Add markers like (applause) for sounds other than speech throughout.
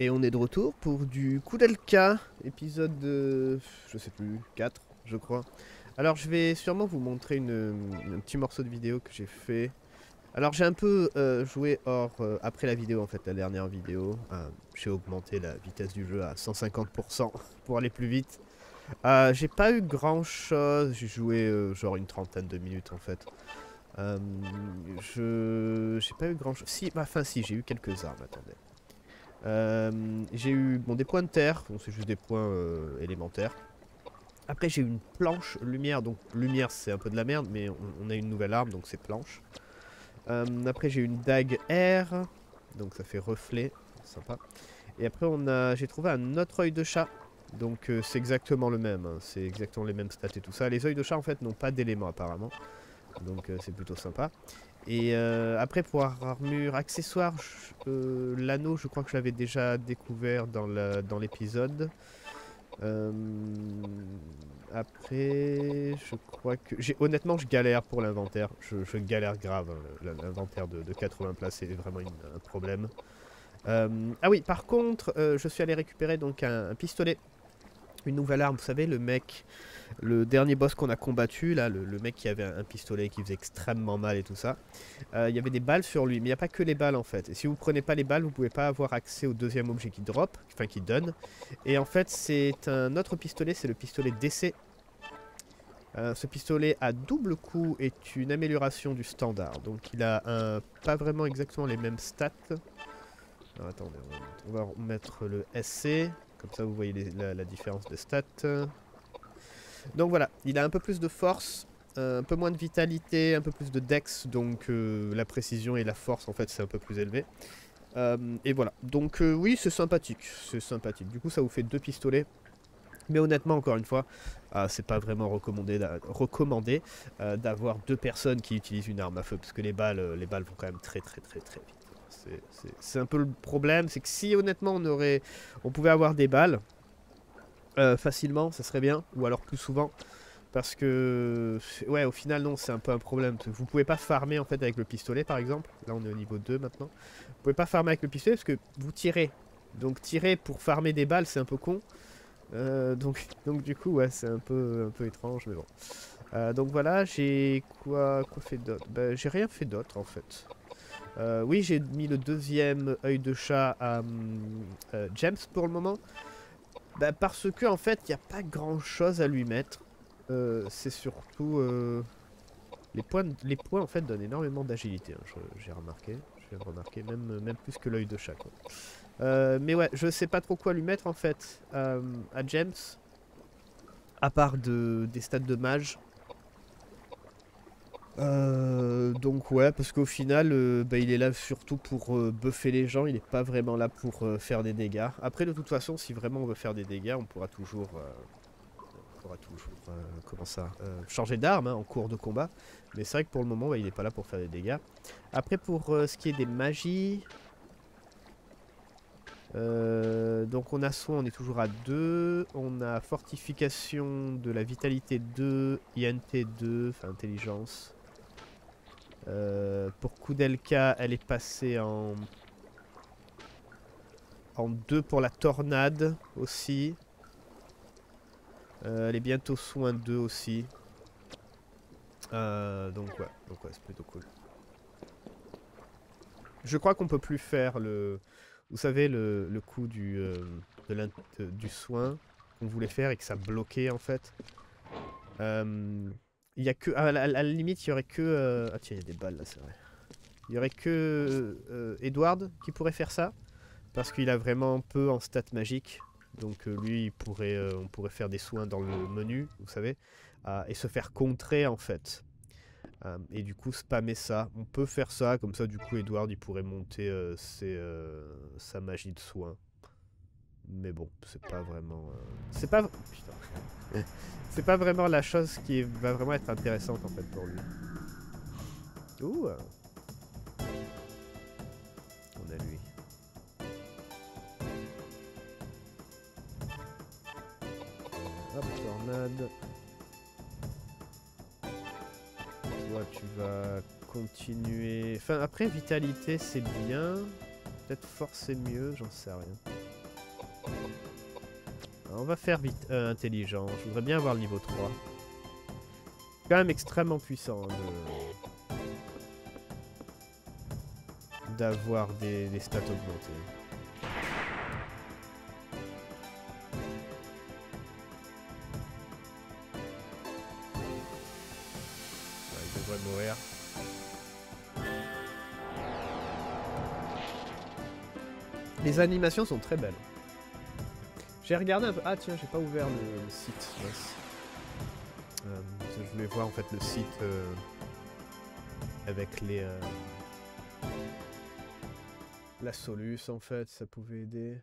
Et on est de retour pour du Koudelka, épisode de... je sais plus, 4 je crois. Alors je vais sûrement vous montrer une, un petit morceau de vidéo que j'ai fait. Alors j'ai un peu euh, joué hors, euh, après la vidéo en fait, la dernière vidéo. Euh, j'ai augmenté la vitesse du jeu à 150% (laughs) pour aller plus vite. j'ai pas eu grand chose, j'ai joué genre une trentaine de minutes en fait. je... J'ai pas eu grand chose. Si, enfin si, j'ai eu quelques armes, attendez. Euh, j'ai eu bon, des points de terre, bon, c'est juste des points euh, élémentaires. Après j'ai eu une planche lumière, donc lumière c'est un peu de la merde, mais on, a une nouvelle arme, donc c'est planche. Euh, après j'ai eu une dague air, donc ça fait reflet, sympa. Et après on a, j'ai trouvé un autre œil de chat, donc c'est exactement le même, hein. c'est exactement les mêmes stats et tout ça. Les œils de chat en fait n'ont pas d'éléments apparemment, donc c'est plutôt sympa. Et euh, après pour armure accessoire, euh, l'anneau je crois que je l'avais déjà découvert dans l'épisode. Euh, après je crois que... honnêtement je galère pour l'inventaire, je, galère grave. Hein. L'inventaire de, 80 places c'est vraiment un problème. ah oui par contre je suis allé récupérer donc un pistolet une nouvelle arme. Vous savez, le mec, le dernier boss qu'on a combattu, là, le, mec qui avait un, pistolet qui faisait extrêmement mal et tout ça, euh, il y avait des balles sur lui. Mais il n'y a pas que les balles en fait. Et si vous prenez pas les balles, vous pouvez pas avoir accès au deuxième objet qui drop, enfin qui donne. Et en fait, c'est un autre pistolet, c'est le pistolet d'essai. Euh, ce pistolet à double coup est une amélioration du standard. Donc il a pas vraiment exactement les mêmes stats. Attendez, on va mettre le SC. Comme ça, vous voyez la, différence de stats. Donc voilà, il a un peu plus de force, un peu moins de vitalité, un peu plus de dex, donc euh, la précision et la force, en fait, c'est un peu plus élevé. Euh, et voilà, donc euh, oui, c'est sympathique, c'est sympathique. Du coup, ça vous fait deux pistolets. Mais honnêtement, encore une fois, c'est pas vraiment recommandé, recommandé d'avoir deux personnes qui utilisent une arme à feu, parce que les balles, les balles vont quand même très très très très vite. C'est un peu le problème, c'est que si honnêtement on aurait, on pouvait avoir des balles euh, facilement, ça serait bien, ou alors plus souvent. Parce que, ouais, au final, non, c'est un peu un problème. Vous pouvez pas farmer, en fait, avec le pistolet, par exemple. Là, on est au niveau 2, maintenant. Vous pouvez pas farmer avec le pistolet, parce que vous tirez. Donc, tirer pour farmer des balles, c'est un peu con. Euh, donc, donc, du coup, ouais, c'est un peu, un peu étrange, mais bon. Euh, donc, voilà, j'ai quoi, quoi fait d'autre? Ben, J'ai rien fait d'autre, en fait. Oui, j'ai mis le deuxième œil de chat à euh, James pour le moment. Bah, parce que en fait, il n'y a pas grand chose à lui mettre. Euh, c'est surtout... les, points, les points en fait donnent énormément d'agilité, hein, j'ai remarqué. Je viens remarquer, même, plus que l'œil de chat. mais ouais, je sais pas trop quoi lui mettre en fait à James. À part de, des stats de mage. Euh, donc ouais, parce qu'au final, euh, bah, il est là surtout pour euh, buffer les gens, il n'est pas vraiment là pour faire des dégâts. Après, de toute façon, si vraiment on veut faire des dégâts, on pourra toujours, comment ça, changer d'arme hein, en cours de combat. Mais c'est vrai que pour le moment, il n'est pas là pour faire des dégâts. Après, pour ce qui est des magies... donc on a soin, on est toujours à 2. On a fortification de la vitalité 2, INT 2, enfin intelligence. Euh, pour Koudelka, elle est passée en... En 2 pour la tornade aussi. Euh, elle est bientôt soin 2 aussi. Euh, donc ouais, donc c'est plutôt cool. Je crois qu'on peut plus faire le... Vous savez, le, le coup du, de du soin qu'on voulait faire et que ça bloquait en fait. Il y a que. À la, limite, il y aurait que. Euh, ah tiens, il y a des balles là, c'est vrai. Il y aurait que euh, Edward qui pourrait faire ça. Parce qu'il a vraiment peu en stats magiques. Donc euh, lui, pourrait, on pourrait faire des soins dans le menu, vous savez. et se faire contrer en fait. et du coup, spammer ça. On peut faire ça, comme ça, du coup, Edward, il pourrait monter sa magie de soins. Mais bon, c'est pas vraiment... C'est pas... Putain. (laughs) C'est pas vraiment la chose qui va vraiment être intéressante en fait pour lui. Ouh On a lui. Hop, tornade. Toi, tu vas continuer... Enfin, après, vitalité, c'est bien. Peut-être force, c'est mieux, j'en sais rien. On va faire vite, euh, intelligent. Je voudrais bien avoir le niveau 3. Quand même extrêmement puissant hein, d'avoir des, des stats augmentées. il devrait mourir. Les animations sont très belles. J'ai regardé un peu... Ah tiens, j'ai pas ouvert le, site. Euh, je voulais voir en fait le site euh, avec les... Euh, la Solus en fait, ça pouvait aider.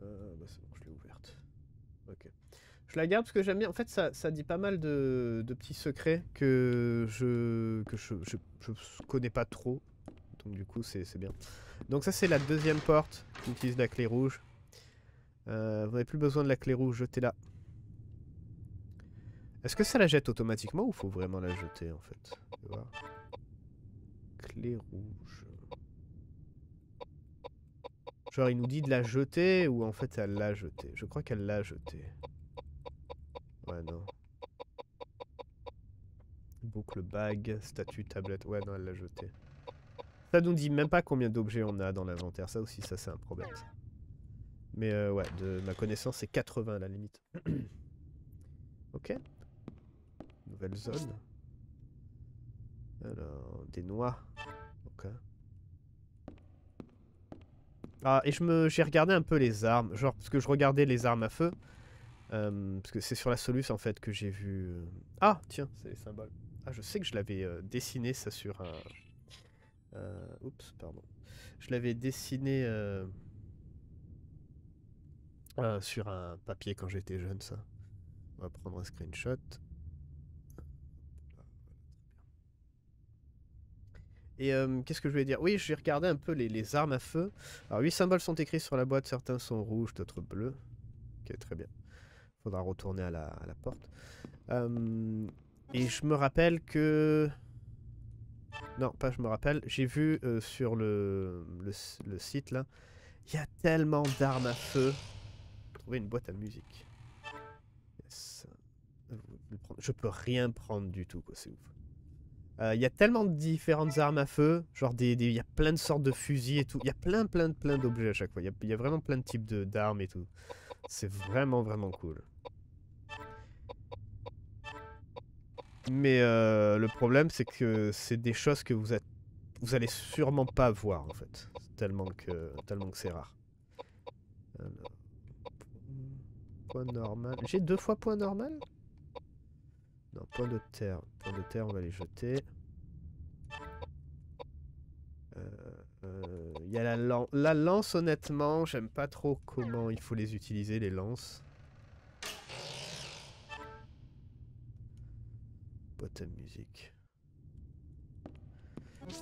bah c'est bon, je l'ai ouverte. Ok. Je la garde parce que j'aime bien. En fait, ça, ça, dit pas mal de, petits secrets que je que je, je connais pas trop. Donc du coup, c'est bien. Donc ça, c'est la deuxième porte qui utilise la clé rouge. Euh, vous n'avez plus besoin de la clé rouge, jetez-la. Est-ce que ça la jette automatiquement ou faut vraiment la jeter en fait? Clé rouge. Genre il nous dit de la jeter ou en fait elle l'a jetée? Je crois qu'elle l'a jetée. Ouais non. Boucle bague, statut, tablette. Ouais non elle l'a jetée. Ça nous dit même pas combien d'objets on a dans l'inventaire. Ça aussi, ça c'est un problème. Mais euh, ouais, de ma connaissance, c'est 80 à la limite. (clears throat) ok. Nouvelle zone. Alors, des noix. Ok. Ah, et je me, j'ai regardé un peu les armes. Genre, parce que je regardais les armes à feu. Euh, parce que c'est sur la Solus, en fait, que j'ai vu... Euh, ah, tiens, c'est les symboles. Ah, je sais que je l'avais dessiné, ça, sur un... Euh, oups, pardon. Je l'avais dessiné euh, euh, sur un papier quand j'étais jeune, ça. On va prendre un screenshot. Et qu'est-ce que je voulais dire? Oui, j'ai regardé un peu les, armes à feu. Alors, 8 symboles sont écrits sur la boîte, certains sont rouges, d'autres bleus. Ok, très bien. Faudra retourner à la porte. et je me rappelle que non, pas je me rappelle. J'ai vu euh, sur le, le, site là, il y a tellement d'armes à feu. Trouver une boîte à musique. Je peux rien prendre du tout, quoi, c'est ouf. Euh, il y a tellement de différentes armes à feu, genre des, il y a plein de sortes de fusils et tout. Il y a plein, plein, plein d'objets à chaque fois. Il y, y, a vraiment plein de types d'armes et tout. C'est vraiment, vraiment cool. Mais euh, le problème, c'est que c'est des choses que vous, êtes, vous allez sûrement pas voir, en fait. Tellement que, tellement que c'est rare. point normal. J'ai deux fois point normal? Non, point de terre. Point de terre, on va les jeter. Il euh, euh, y a la, la lance, honnêtement, j'aime pas trop comment il faut les utiliser, les lances.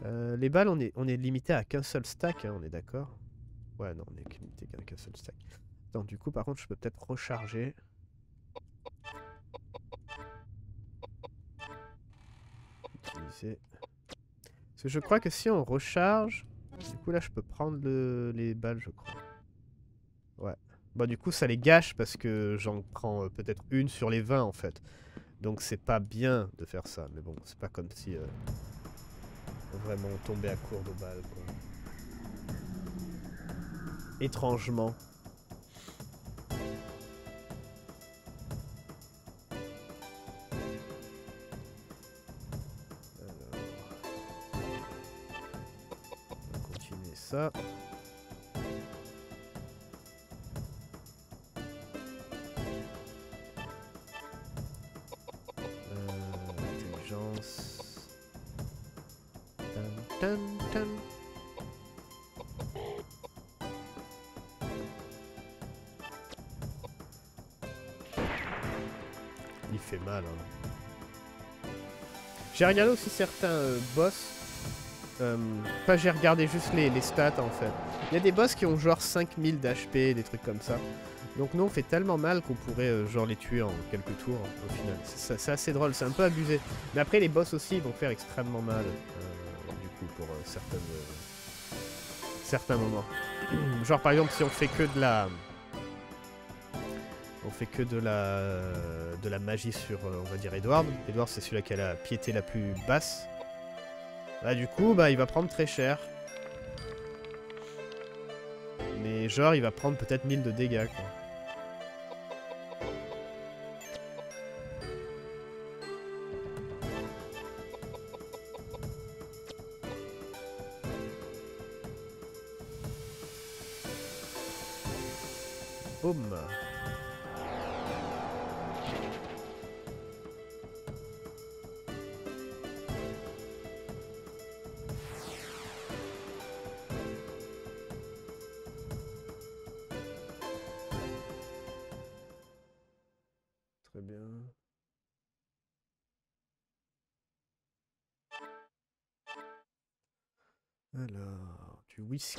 Euh, les balles, on est, limité à qu'un seul stack, hein, on est d'accord? Ouais, non, on est limité qu'à qu'un seul stack. Donc du coup, par contre, je peux peut-être recharger. Utiliser. Parce que je crois que si on recharge, du coup là, je peux prendre le, les balles, je crois. Ouais. Bon, du coup, ça les gâche parce que j'en prends euh, peut-être une sur les 20 en fait. Donc c'est pas bien de faire ça, mais bon, c'est pas comme si euh, vraiment on tombait à court de balles. Étrangement. On va continuer ça. Il fait mal. Hein. J'ai regardé aussi certains euh, boss. Euh, enfin, j'ai regardé juste les, stats en fait. Il y a des boss qui ont genre 5000 d'HP, des trucs comme ça. Donc nous on fait tellement mal qu'on pourrait euh, genre les tuer en quelques tours au final. C'est assez drôle, c'est un peu abusé. Mais après les boss aussi ils vont faire extrêmement mal. Euh, du coup pour certaines certains moments. (clears throat) Genre par exemple si on fait que de la... On fait que de la de la magie sur, euh, on va dire, Edward. Edward c'est celui-là qui a la piété la plus basse. Bah du coup, bah il va prendre très cher. Mais genre il va prendre peut-être 1000 de dégâts quoi.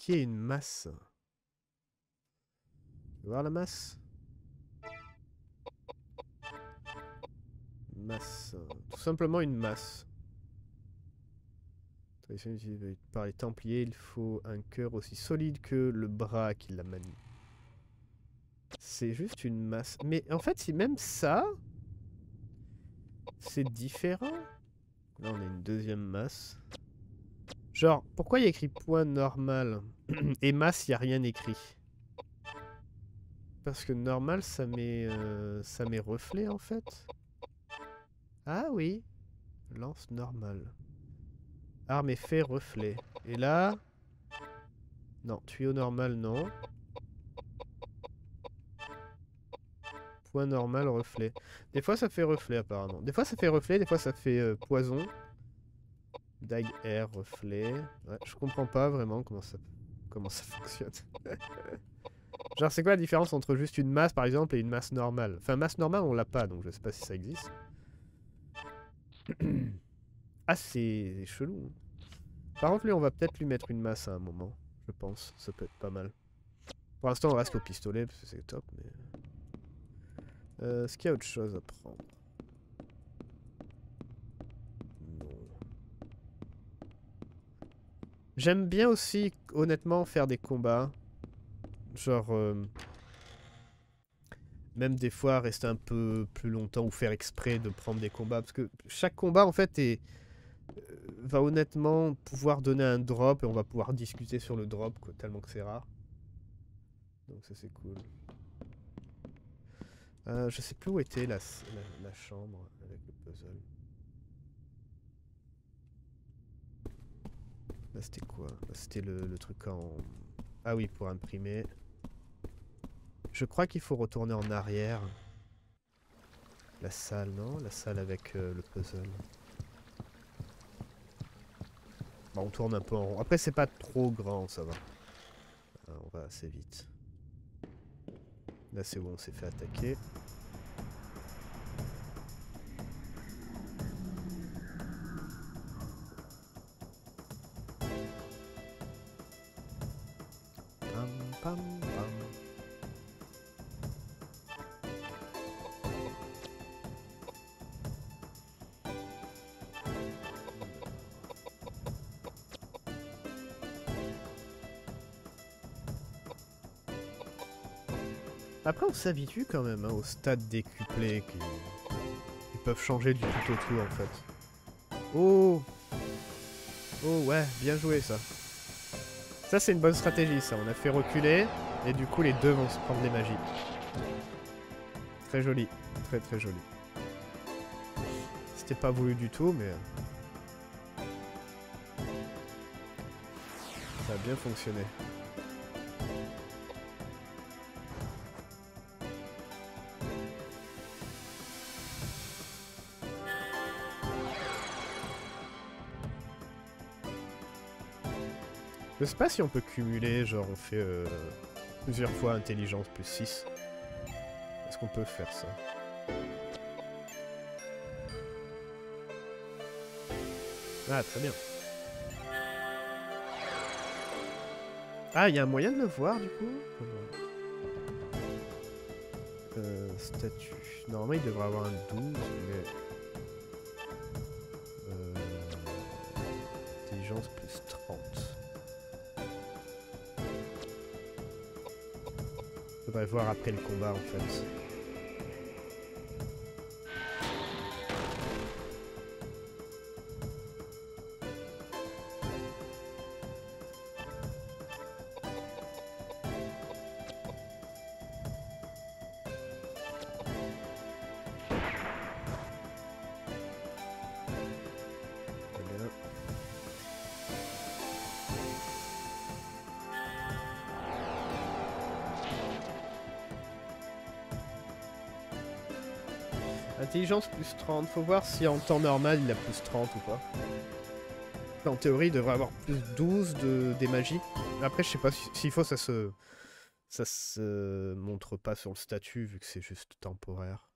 Et une masse. Tu voir la masse? Masse. Tout simplement une masse. Utilisée par les Templiers, il faut un cœur aussi solide que le bras qui la manie. C'est juste une masse. Mais en fait, si même ça, c'est différent. Là, on a une deuxième masse. Genre, pourquoi il y a écrit point normal (clears throat) et masse, il n'y a rien écrit? Parce que normal, ça met, euh, ça met reflet en fait. Ah oui, lance normale. Arme effet reflet. Et là, non, tuyau normal, non. Point normal, reflet. Des fois ça fait reflet apparemment. Des fois ça fait reflet, des fois ça fait euh, poison. Dague air, reflet. Ouais, je comprends pas vraiment comment ça, comment ça (laughs) fonctionne. Genre c'est quoi la différence entre juste une masse par exemple et une masse normale? Enfin masse normale on l'a pas donc je sais pas si ça existe. (clears throat) ah c'est chelou. Par contre lui on va peut-être lui mettre une masse à un moment. Je pense. Ça peut être pas mal. Pour l'instant on reste au pistolet parce que c'est top mais... Euh, Est-ce qu'il y a autre chose à prendre? J'aime bien aussi, honnêtement, faire des combats. Genre... euh, même des fois rester un peu plus longtemps ou faire exprès de prendre des combats. Parce que chaque combat, en fait, euh, va honnêtement pouvoir donner un drop et on va pouvoir discuter sur le drop, tellement que c'est rare. Donc ça, c'est cool. Euh, je sais plus où était la chambre avec le puzzle. Là c'était quoi? C'était le, truc en... Ah oui, pour imprimer. Je crois qu'il faut retourner en arrière. La salle, non? La salle avec euh, le puzzle. Bon, on tourne un peu en rond. Après, c'est pas trop grand, ça va. Ah, on va assez vite. Là, c'est où on s'est fait attaquer. On s'habitue quand même hein, au stade décuplé qui... qui peuvent changer du tout au tout en fait. Oh Oh ouais, bien joué ça. Ça c'est une bonne stratégie ça, on a fait reculer et du coup les deux vont se prendre des magies. Très joli, très très joli. C'était pas voulu du tout mais... euh, Ça a bien fonctionné. Sais pas si on peut cumuler, genre on fait euh, plusieurs fois intelligence plus 6. Est-ce qu'on peut faire ça? Ah, très bien. Ah, il y a un moyen de le voir du coup? Euh, Statut. Normalement, il devrait avoir un 12, mais... voir après le combat en fait. Plus 30, faut voir si en temps normal il a plus 30 ou pas. En théorie il devrait avoir plus 12 de, des magies. Après je sais pas si- s'il faut ça se... Ça se montre pas sur le statut vu que c'est juste temporaire.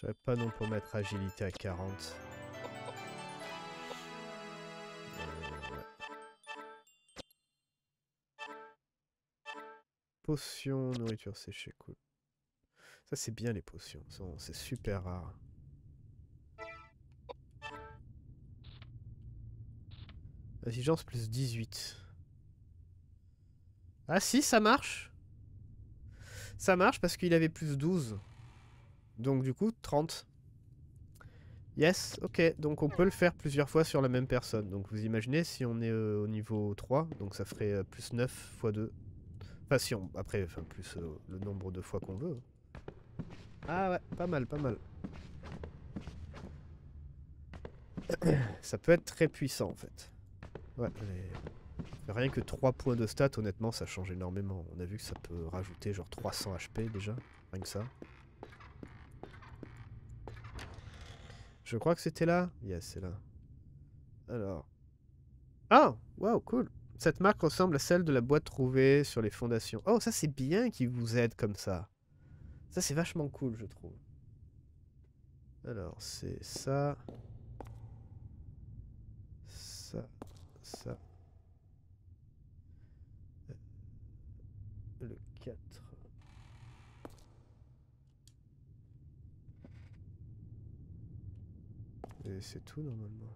J'aurais pas non pour mettre agilité à 40. Euh, ouais. Potions, nourriture séchée, cool. Ça c'est bien les potions, c'est super rare. Intelligence plus 18. Ah si, ça marche Ça marche parce qu'il avait plus 12. Donc du coup, 30. Yes, ok. Donc on peut le faire plusieurs fois sur la même personne. Donc vous imaginez si on est euh, au niveau 3, donc ça ferait euh, plus 9 fois 2. Enfin si on... Après, enfin plus euh, le nombre de fois qu'on veut. Ah ouais, pas mal, pas mal. (coughs) Ça peut être très puissant en fait. Ouais, les- rien que 3 points de stats, honnêtement, ça change énormément. On a vu que ça peut rajouter genre 300 HP déjà, rien que ça. Je crois que c'était là. Yes, c'est là. Alors. Ah Waouh, cool Cette marque ressemble à celle de la boîte trouvée sur les fondations. Oh, ça c'est bien qu'il vous aide comme ça. Ça c'est vachement cool, je trouve. Alors, c'est ça. Ça. Ça. Euh, Le 4. Et c'est tout normalement.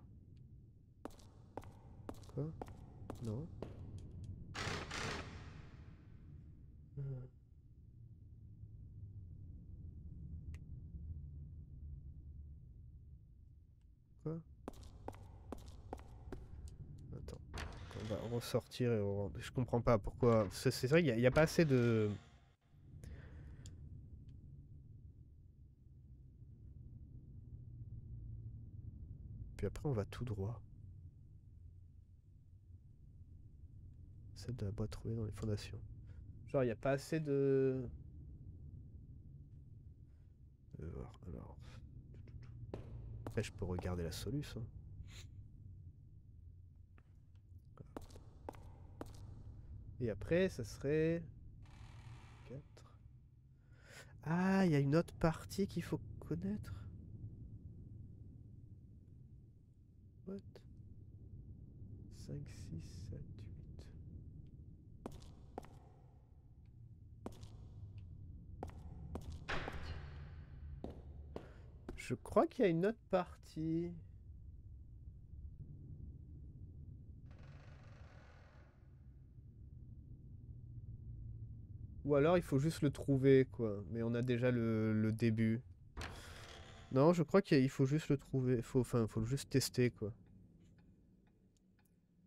Quoi? Non? Quoi? Attends. On va ressortir et on... Je comprends pas pourquoi. C'est vrai qu'il n'y a, pas assez de... Puis après on va tout droit. Celle de la boîte trouvée dans les fondations. Genre il n'y a pas assez de... de voir. Alors... Après je peux regarder la soluce. hein. Et après, ça serait... 4. Ah, il y a une autre partie qu'il faut connaître. What 5, 6, 7, 8. Je crois qu'il y a une autre partie. Ou alors il faut juste le trouver, quoi. Mais on a déjà le, le début. Non, je crois qu'il faut juste le trouver. Faut, enfin, faut juste tester, quoi.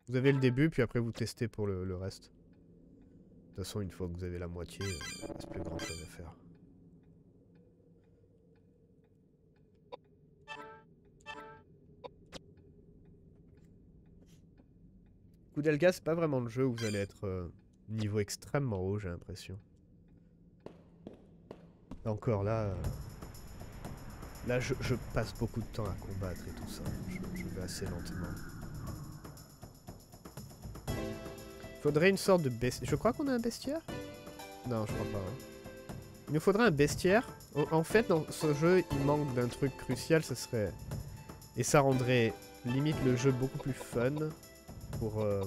Vous avez le début, puis après vous testez pour le, reste. De toute façon, une fois que vous avez la moitié, euh, il reste plus grand chose à faire. Koudelga, c'est pas vraiment le jeu où vous allez être euh, niveau extrêmement haut, j'ai l'impression. Encore là, euh, là je, passe beaucoup de temps à combattre et tout ça. Je vais assez lentement. Faudrait une sorte de bestiaire. Je crois qu'on a un bestiaire? Non, je crois pas. hein. Il nous faudrait un bestiaire. En, fait, dans ce jeu, il manque d'un truc crucial, ce serait... Et ça rendrait limite le jeu beaucoup plus fun pour... euh,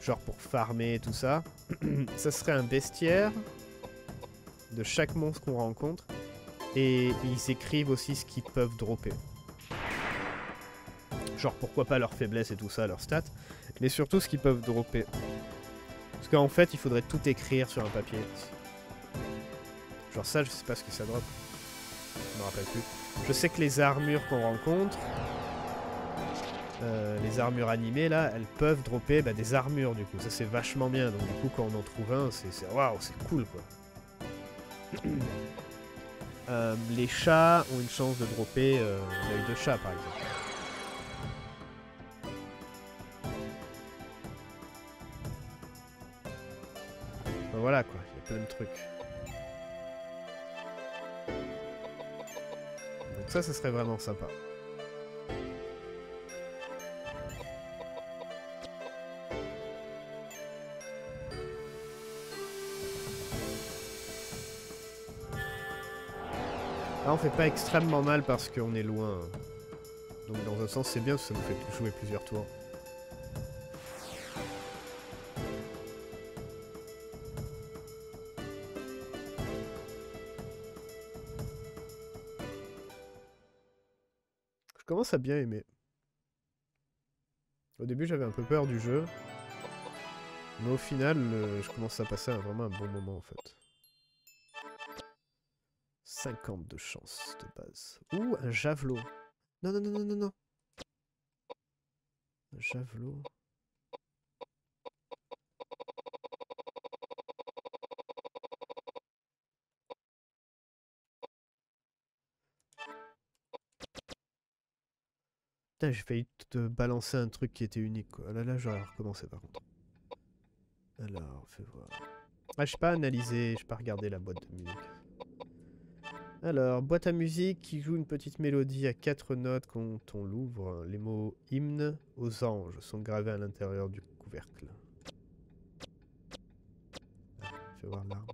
genre pour farmer et tout ça, (clears throat) ça serait un bestiaire de chaque monstre qu'on rencontre. Et ils écrivent aussi ce qu'ils peuvent dropper. Genre pourquoi pas leur faiblesse et tout ça, leurs stats. Mais surtout ce qu'ils peuvent dropper. Parce qu'en fait, il faudrait tout écrire sur un papier. Genre ça, je sais pas ce que ça drop. Je me rappelle plus. Je sais que les armures qu'on rencontre, euh, les armures animées là, elles peuvent dropper bah, des armures du coup. Ça c'est vachement bien. Donc du coup quand on en trouve un, c'est waouh, c'est cool quoi. Euh, les chats ont une chance de dropper euh, l'œil de chat par exemple. Donc ça, ça serait vraiment sympa. Là, on fait pas extrêmement mal parce qu'on est loin. Donc dans un sens, c'est bien, ça nous fait jouer plusieurs tours. À bien aimer. Au début, j'avais un peu peur du jeu. Mais au final, je commence à passer vraiment un bon moment en fait. 50 de chance de base. Ouh, un javelot. Non, non, non, non, non, non. Un javelot. Putain, j'ai failli te balancer un truc qui était unique, quoi. Là, là, j'aurais recommencé, par contre. Alors, fais voir. Ah, je pas analyser, je pas regarder la boîte de musique. Alors, boîte à musique qui joue une petite mélodie à quatre notes quand on l'ouvre. Les mots hymne aux anges sont gravés à l'intérieur du couvercle. Ah, fais voir l'arme.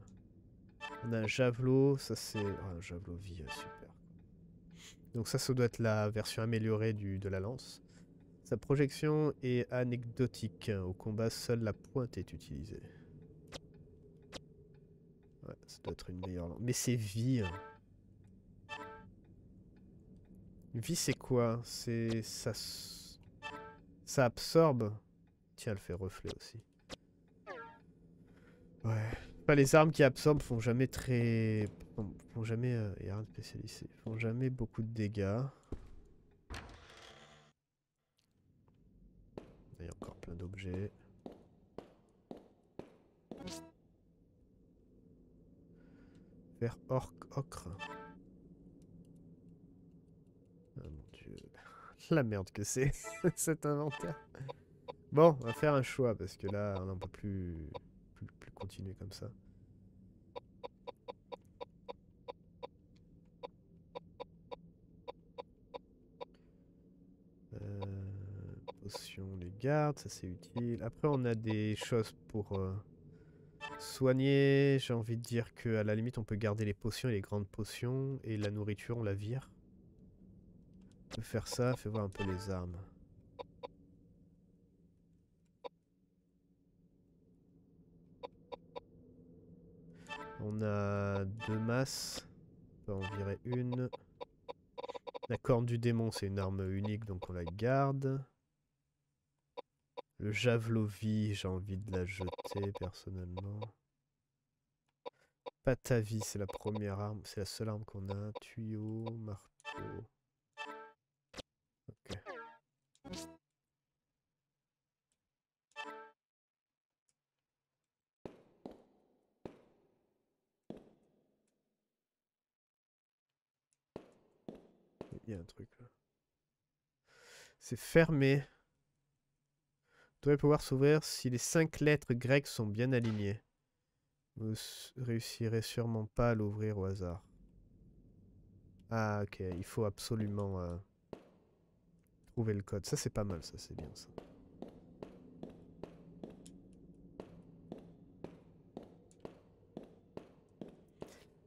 On a un javelot, ça c'est... Oh, un javelot vie, super. Donc ça, ça doit être la version améliorée de la lance. Sa projection est anecdotique. Au combat, seule la pointe est utilisée. Ouais, ça doit être une meilleure lance. Mais c'est vie. Vie, c'est quoi? C'est... Ça... Ça absorbe. Tiens, elle fait reflet aussi. Ouais. Les armes qui absorbent font jamais très... Font, jamais... Euh, y a rien de. Font jamais beaucoup de dégâts. Il y a encore plein d'objets. Vers orc ocre. (laughs) La merde que c'est, (laughs) cet inventaire. Bon, on va faire un choix, parce que là, on n'en peut plus, continuer comme ça. Euh, potions, les gardes, ça c'est utile. Après, on a des choses pour euh, soigner. J'ai envie de dire que à la limite, on peut garder les potions et les grandes potions. Et la nourriture, on la vire faire ça, fais voir un peu les armes. On a deux masses. On peut en virer une. La corne du démon, c'est une arme unique, donc on la garde. Le javelot vie, j'ai envie de la jeter personnellement. Patavi, c'est la première arme, c'est la seule arme qu'on a. Tuyau, marteau. C'est fermé. Devrait pouvoir s'ouvrir si les cinq lettres grecques sont bien alignées. Vous réussirez sûrement pas à l'ouvrir au hasard. Ah ok, il faut absolument... Euh, trouver le code. Ça, c'est pas mal, ça, c'est bien ça.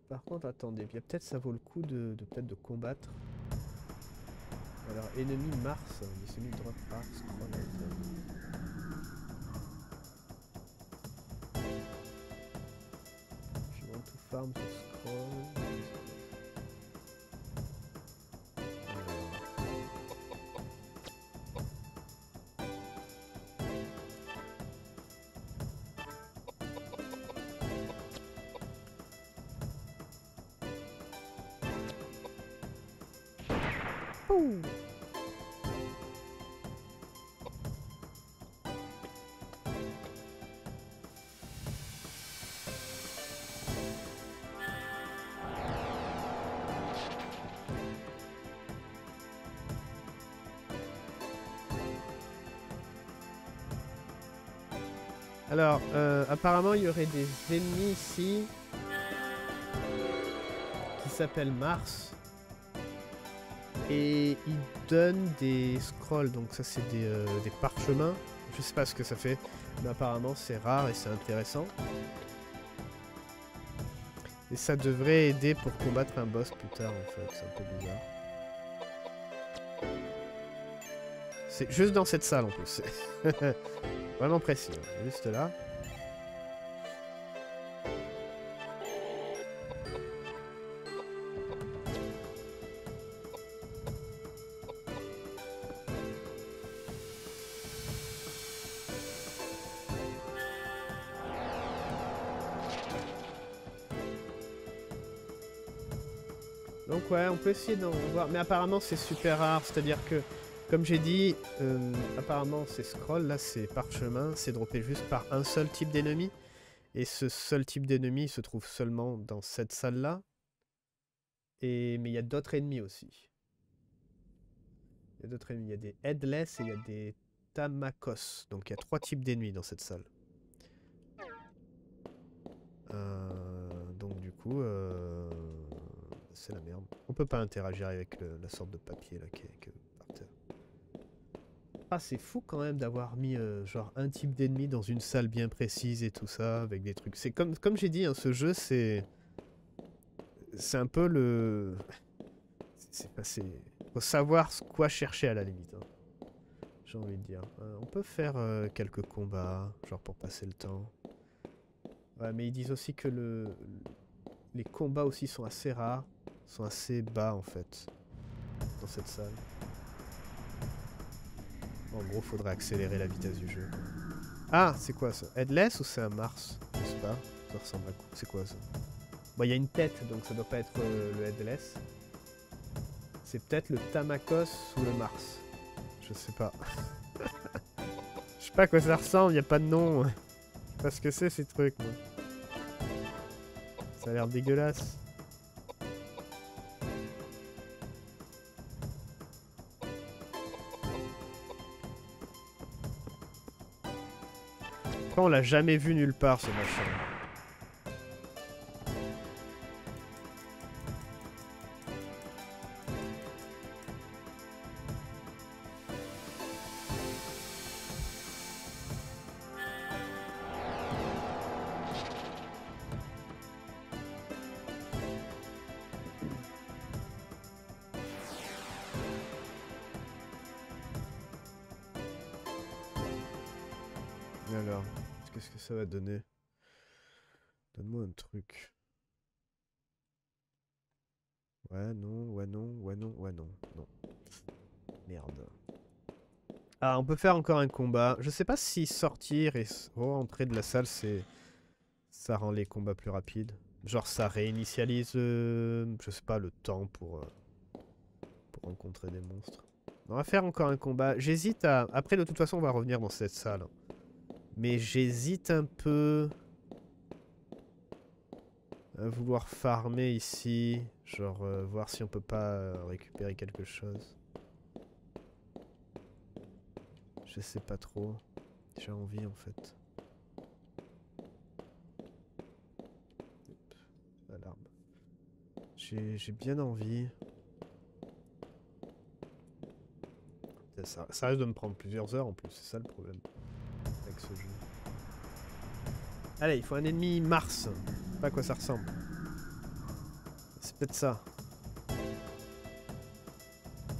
Par contre, attendez, peut-être ça vaut le coup de, peut-être de combattre. Alors, ennemi Mars, il s'est mis droite par Je vais tout farm sur scroll. Alors, euh, apparemment, il y aurait des ennemis ici qui s'appellent Mars. Et ils donnent des scrolls, donc ça c'est des, euh, des parchemins. Je sais pas ce que ça fait, mais apparemment c'est rare et c'est intéressant. Et ça devrait aider pour combattre un boss plus tard en fait, c'est un peu bizarre. C'est juste dans cette salle en plus. (laughs) Vraiment précis, hein. juste là. Donc ouais, on peut essayer d'en voir. Mais apparemment c'est super rare, c'est-à-dire que, comme j'ai dit, euh, apparemment c'est scroll, là c'est parchemin, c'est droppé juste par un seul type d'ennemi. Et ce seul type d'ennemi se trouve seulement dans cette salle-là. Et... Mais il y a d'autres ennemis aussi. Il y a d'autres ennemis, il y a des headless et il y a des tamakos. Donc il y a trois types d'ennemis dans cette salle. Euh, donc du coup... Euh c'est la merde. On peut pas interagir avec la sorte de papier là qui est. Ah, c'est fou quand même d'avoir mis euh, genre un type d'ennemi dans une salle bien précise et tout ça, avec des trucs. C'est comme, comme j'ai dit, hein, ce jeu, c'est... C'est un peu le... C'est passé... Faut savoir quoi chercher à la limite. Hein. J'ai envie de dire. Euh, on peut faire euh, quelques combats, genre pour passer le temps. Ouais, mais ils disent aussi que le... Les combats aussi sont assez rares sont assez bas en fait dans cette salle. En gros, faudrait accélérer la vitesse du jeu. Ah, c'est quoi ça? Headless ou c'est un Mars? Je sais pas. Ça ressemble à quoi? C'est quoi ça? Bon, il y a une tête, donc ça doit pas être euh, le Headless. C'est peut-être le Tamakos ou le Mars. Je sais pas. (laughs) Je sais pas à quoi ça ressemble, y a pas de nom. Je sais pas ce que c'est ces trucs, moi. Ça a l'air dégueulasse. L'a jamais vu nulle part ce machin. Ouais, non, ouais, non, ouais, non, ouais, non, non. Merde. Ah, on peut faire encore un combat. Je sais pas si sortir et rentrer de la salle, c'est... Ça rend les combats plus rapides. Genre, ça réinitialise, euh, je sais pas, le temps pour, euh, pour rencontrer des monstres. On va faire encore un combat. J'hésite à... Après, de toute façon, on va revenir dans cette salle. Mais j'hésite un peu vouloir farmer ici. Genre euh, voir si on peut pas euh, récupérer quelque chose. Je sais pas trop. J'ai envie en fait. Alarme. J'ai bien envie. Ça, ça risque de me prendre plusieurs heures en plus, c'est ça le problème. Allez, il faut un ennemi Mars. Pas à quoi ça ressemble. C'est peut-être ça.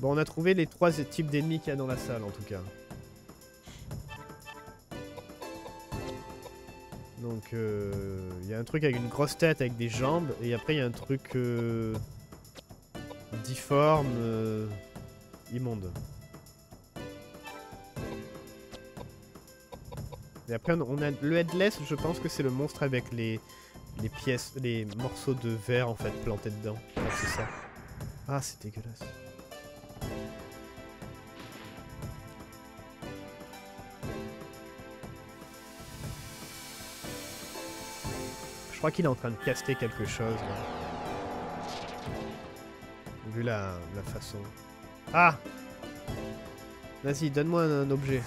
Bon, on a trouvé les trois types d'ennemis qu'il y a dans la salle, en tout cas. Donc euh, il y a un truc avec une grosse tête avec des jambes et après il y a un truc euh, difforme, euh, immonde. Et après on a le headless, je pense que c'est le monstre avec les, les pièces, les morceaux de verre en fait plantés dedans. Ouais, c'est ça. Ah c'est dégueulasse. Je crois qu'il est en train de caster quelque chose là. Vu la, la façon. Ah Vas-y, donne-moi un, un objet.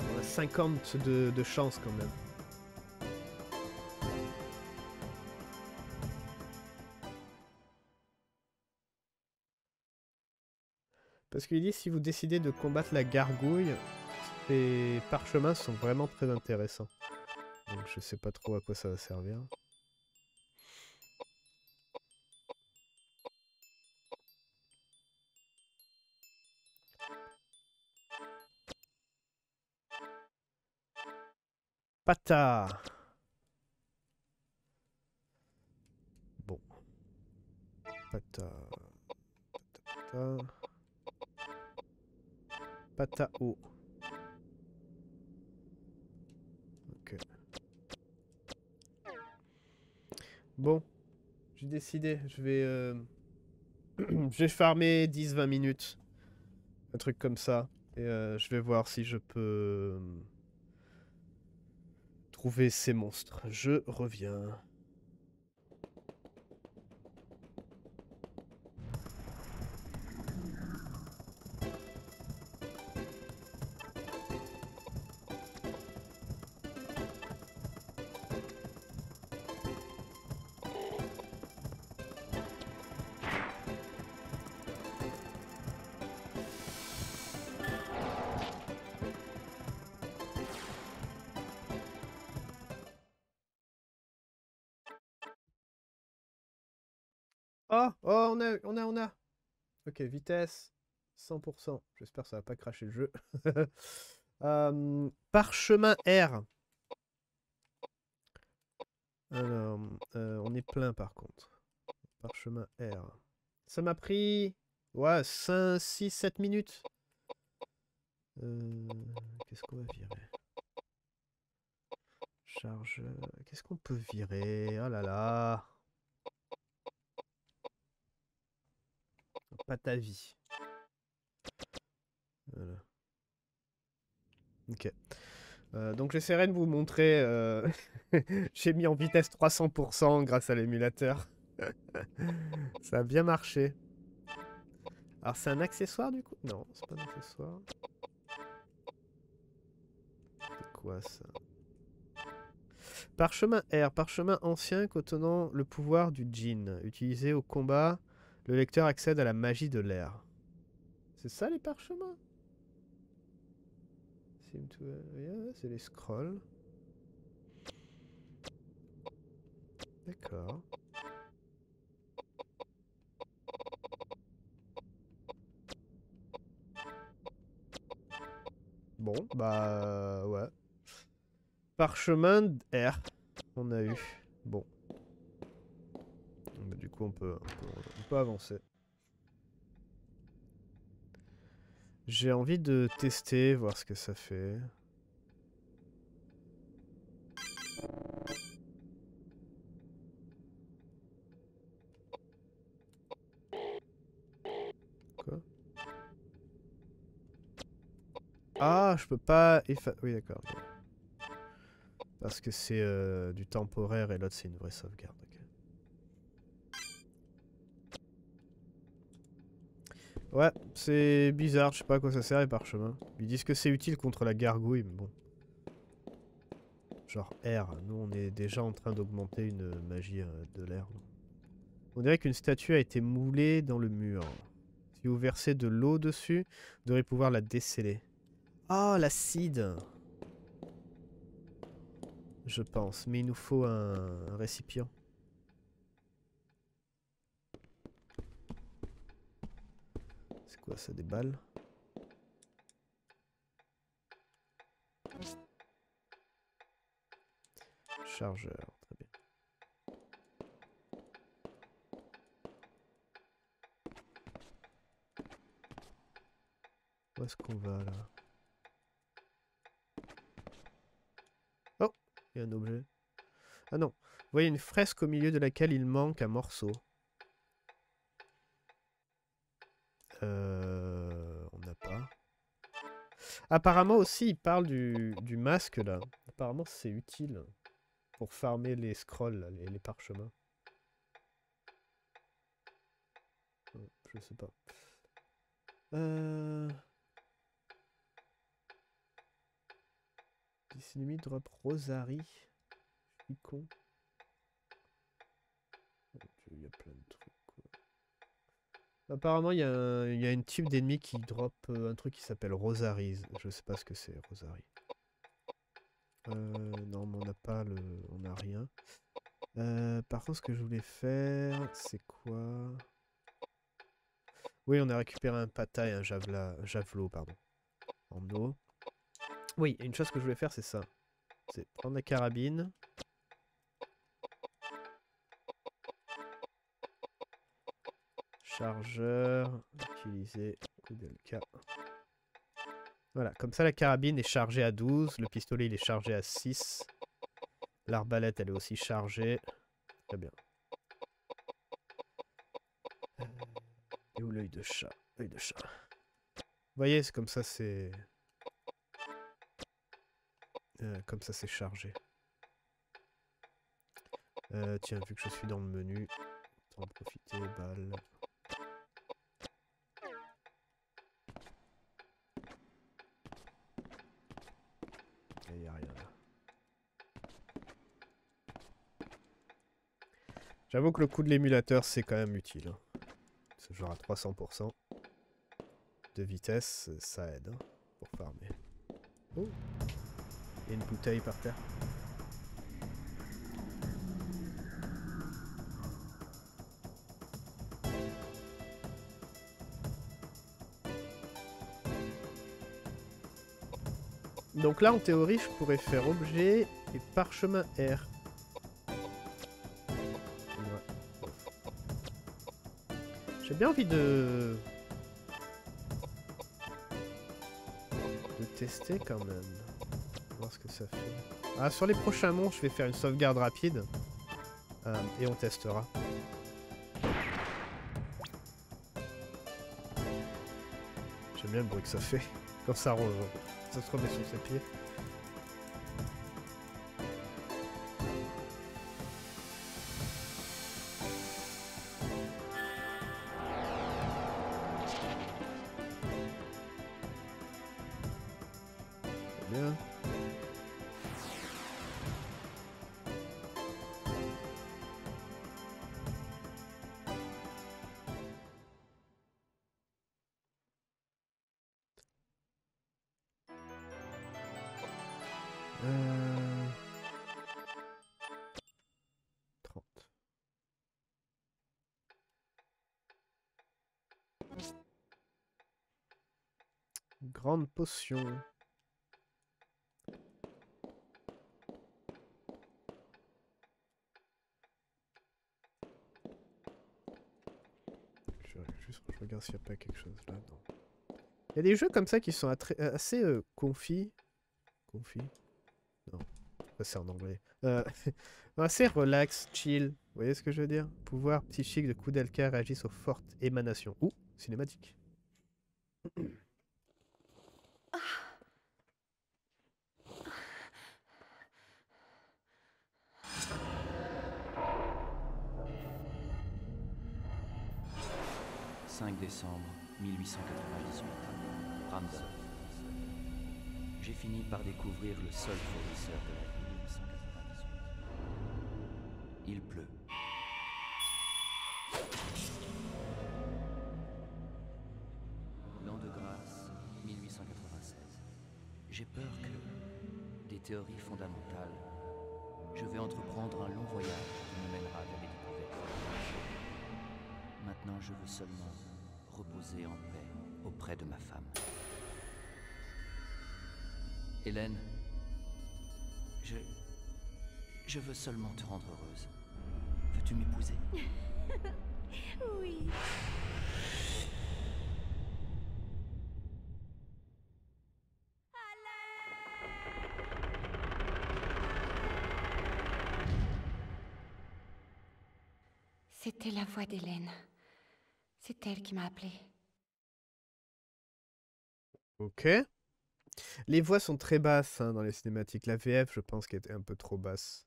On a 50 de, de chance quand même. Parce qu'il dit si vous décidez de combattre la gargouille, ces parchemins sont vraiment très intéressants. Donc je sais pas trop à quoi ça va servir. Pata Bon. Pata. Pata, pata. Bon. J'ai décidé. Je vais... euh, (clears throat) je vais farmer 10-20 minutes. Un truc comme ça. Et euh, je vais voir si je peux... euh, Trouver ces monstres. Je reviens. Oh, oh, on a, on a, on a. Ok, vitesse, 100%. J'espère que ça va pas cracher le jeu. (laughs) Euh, parchemin R. Alors, euh, on est plein par contre. Parchemin R. Ça m'a pris, ouais, 5, 6, 7 minutes. Euh, Qu'est-ce qu'on va virer? Charge. Qu'est-ce qu'on peut virer? Oh là là. Ta vie. Ok. Euh, donc j'essaierai de vous montrer. euh, (laughs) J'ai mis en vitesse 300% grâce à l'émulateur. (laughs) Ça a bien marché. Alors c'est un accessoire du coup? Non, c'est pas un accessoire. C'est quoi ça? Parchemin R, parchemin ancien contenant le pouvoir du djinn. Utilisé au combat, le lecteur accède à la magie de l'air. C'est ça les parchemins? Yeah, C'est les scrolls. D'accord. Bon, bah ouais. Parchemin R, on a eu. Bon. On peut, on peut, avancer. J'ai envie de tester, voir ce que ça fait. Quoi? Ah, je peux pas effa- Oui, d'accord. Parce que c'est euh, du temporaire et l'autre c'est une vraie sauvegarde. ok. Ouais, c'est bizarre, je sais pas à quoi ça sert les parchemins. Ils disent que c'est utile contre la gargouille, mais bon. Genre R, nous on est déjà en train d'augmenter une magie euh, de l'air. On dirait qu'une statue a été moulée dans le mur. Si vous versez de l'eau dessus, vous devrez pouvoir la déceler. Ah, l'acide Je pense, mais il nous faut un récipient. Quoi ça, des balles chargeur, très bien. Où est-ce qu'on va là? Oh Il y a un objet. Ah non. Vous voyez une fresque au milieu de laquelle il manque un morceau. Apparemment aussi, il parle du, du masque là. Apparemment, c'est utile pour farmer les scrolls, les, les parchemins. Je sais pas. Euh... Drop Rosary. Je suis con. Dieu, Il y a plein de trucs. Apparemment, il y, a une type d'ennemi qui drop euh, un truc qui s'appelle Rosaries. Je sais pas ce que c'est, Rosary. Euh, non, mais on n'a pas le... On n'a rien. Euh, par contre, ce que je voulais faire, c'est quoi? Oui, on a récupéré un pata et un javela... javelot, pardon. En eau. Oui, une chose que je voulais faire, c'est ça. C'est prendre la carabine. Chargeur. Utiliser d'LK. Voilà, comme ça la carabine est chargée à 12, le pistolet il est chargé à 6. L'arbalète elle est aussi chargée. Très bien. Euh, Et où l'œil de chat? L'œil de chat. Vous voyez, c'est comme ça c'est... Euh, comme ça c'est chargé. Euh, tiens, vu que je suis dans le menu, en profiter, balle. J'avoue que le coup de l'émulateur c'est quand même utile. hein. Ce genre à 300% de vitesse, ça aide hein, pour farmer. Oh a une bouteille par terre. Donc là, en théorie, je pourrais faire objet et parchemin R. bien envie de... de tester quand même. Voir ce que ça fait. Ah, sur les prochains monts, je vais faire une sauvegarde rapide. Euh, et on testera. J'aime bien le bruit que ça fait quand ça, re- ça se remet sur ses pieds. Euh... 30. Grande potion. Je, juste, je regarde s'il n'y a pas quelque chose là. Il y a des jeux comme ça qui sont euh, assez euh, confis. C'est en anglais. Euh, (laughs) assez relax, chill. Vous voyez ce que je veux dire? Pouvoir psychique de Koudelka réagissent aux fortes émanations. Ouh, cinématique. « 5 décembre 1898. Ramsor. J'ai fini par découvrir le seul fournisseur de la ville 1898. Il pleut. L'an de grâce 1896. J'ai peur que, des théories fondamentales, je vais entreprendre un long voyage qui me mènera vers les découvertes. Maintenant, je veux seulement reposer en paix auprès de ma femme. Hélène, je. Je veux seulement te rendre heureuse. Veux-tu m'épouser? (laughs) Oui. C'était la voix d'Hélène. C'est elle qui m'a appelée. Ok. Les voix sont très basses hein, dans les cinématiques. La VF, je pense qu'elle était un peu trop basse.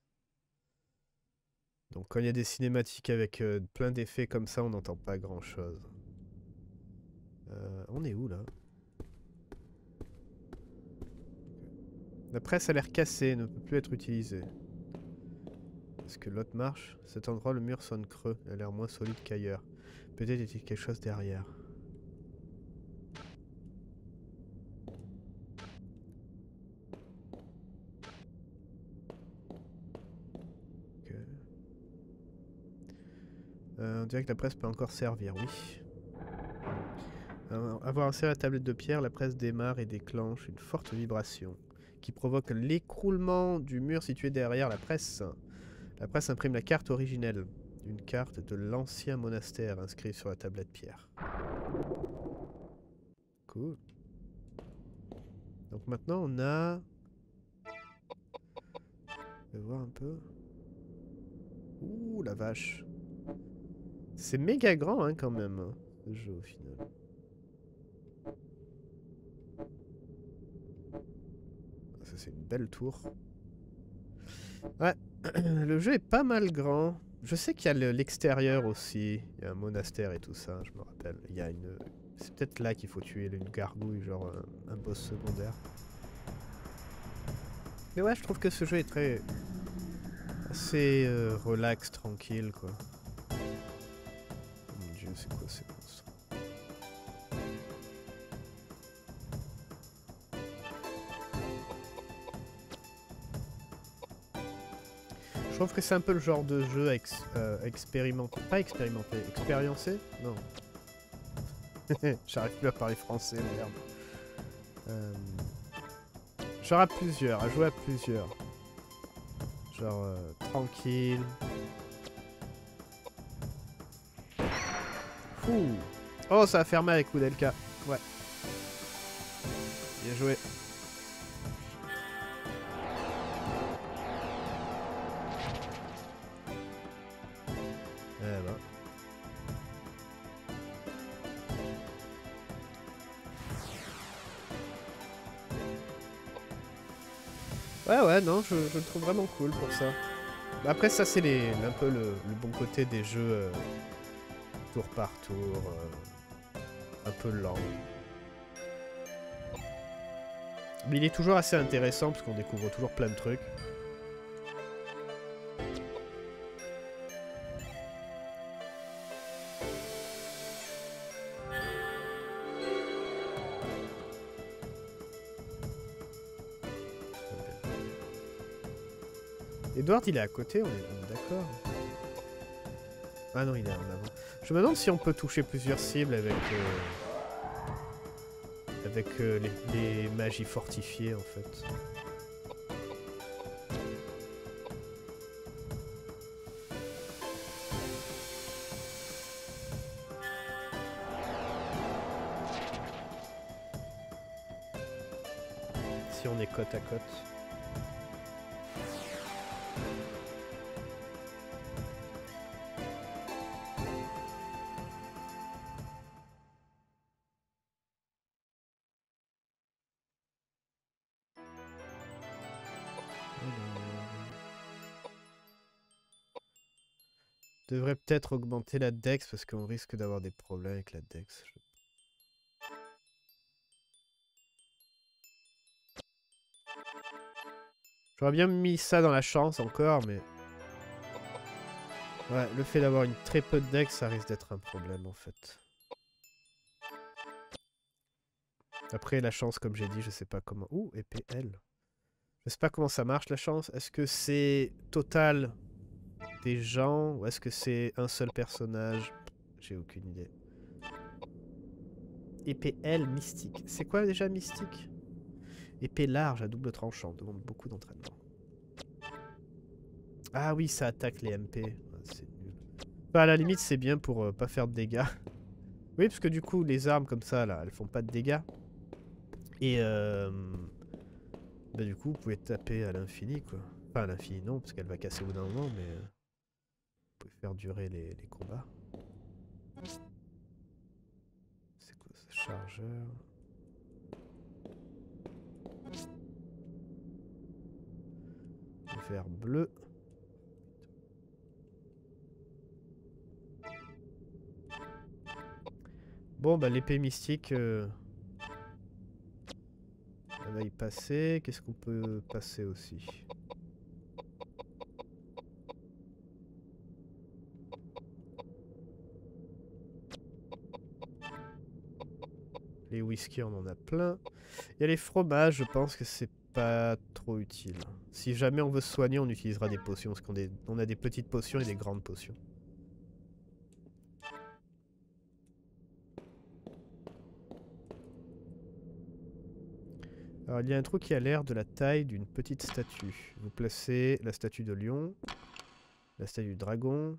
Donc quand il y a des cinématiques avec euh, plein d'effets comme ça, on n'entend pas grand-chose. Euh, on est où là? La presse a l'air cassée, ne peut plus être utilisée. Est-ce que l'autre marche? Cet endroit, le mur sonne creux. Il a l'air moins solide qu'ailleurs. Peut-être y a-t-il quelque chose derrière. On dirait que la presse peut encore servir, oui. Euh, avoir inséré la tablette de pierre, la presse démarre et déclenche une forte vibration qui provoque l'écroulement du mur situé derrière la presse. La presse imprime la carte originelle, une carte de l'ancien monastère inscrite sur la tablette pierre. Cool. Donc maintenant on a... Je vais voir un peu. Ouh la vache. C'est méga grand hein, quand même, hein, ce jeu au final. Ah, Ça c'est une belle tour. Ouais, (clears throat) le jeu est pas mal grand. Je sais qu'il y a le- l'extérieur aussi. Il y a un monastère et tout ça, je me rappelle. Il y a une... C'est peut-être là qu'il faut tuer une gargouille, genre un, un boss secondaire. Mais ouais, je trouve que ce jeu est très... assez euh, relax, tranquille, quoi. C'est quoi ces monstres Je trouve que c'est un peu le genre de jeu ex- euh, expérimenté. Pas expérimenté, expériencé Non. (laughs) J'arrive plus à parler français, merde. Euh, genre à plusieurs, à jouer à plusieurs. Genre euh, tranquille. Oh, ça a fermé avec Oudelka. Ouais. Bien joué. Eh ben. Ouais, ouais, non, je, le trouve vraiment cool pour ça. Après, ça, c'est un peu le, le bon côté des jeux euh, tour par tour, euh, un peu lent. Mais il est toujours assez intéressant parce qu'on découvre toujours plein de trucs. Edward, il est à côté, on est, on est d'accord. Ah non, il est en avant. Je me demande si on peut toucher plusieurs cibles avec... euh, avec euh, les, les magies fortifiées, en fait. Si on est côte à côte. Peut-être augmenter la dex parce qu'on risque d'avoir des problèmes avec la dex. J'aurais bien mis ça dans la chance encore, mais... Ouais, le fait d'avoir une très peu de dex, ça risque d'être un problème en fait. Après, la chance, comme j'ai dit, je sais pas comment... Ouh, EPL. Je sais pas comment ça marche la chance. Est-ce que c'est total des gens ou est-ce que c'est un seul personnage? J'ai aucune idée. EPL mystique. C'est quoi déjà mystique? Épée large à double tranchant. Demande beaucoup d'entraînement. Ah oui, ça attaque les MP. C'est à la limite, c'est bien pour euh, pas faire de dégâts. (laughs) oui, parce que du coup, les armes comme ça, là, elles font pas de dégâts. Et euh... Bah du coup, vous pouvez taper à l'infini, quoi. Enfin, à l'infini, non, parce qu'elle va casser au bout d'un moment, mais... faire durer les, les combats. C'est quoi ce chargeur? Vert bleu. Bon, bah l'épée mystique... euh, Elle va y passer. Qu'est-ce qu'on peut passer aussi? Les whisky, on en a plein. Il y a les fromages, je pense que c'est pas trop utile. Si jamais on veut soigner, on utilisera des potions, parce qu'on on a des petites potions et des grandes potions. Alors il y a un trou qui a l'air de la taille d'une petite statue. Vous placez la statue de lion, la statue du dragon,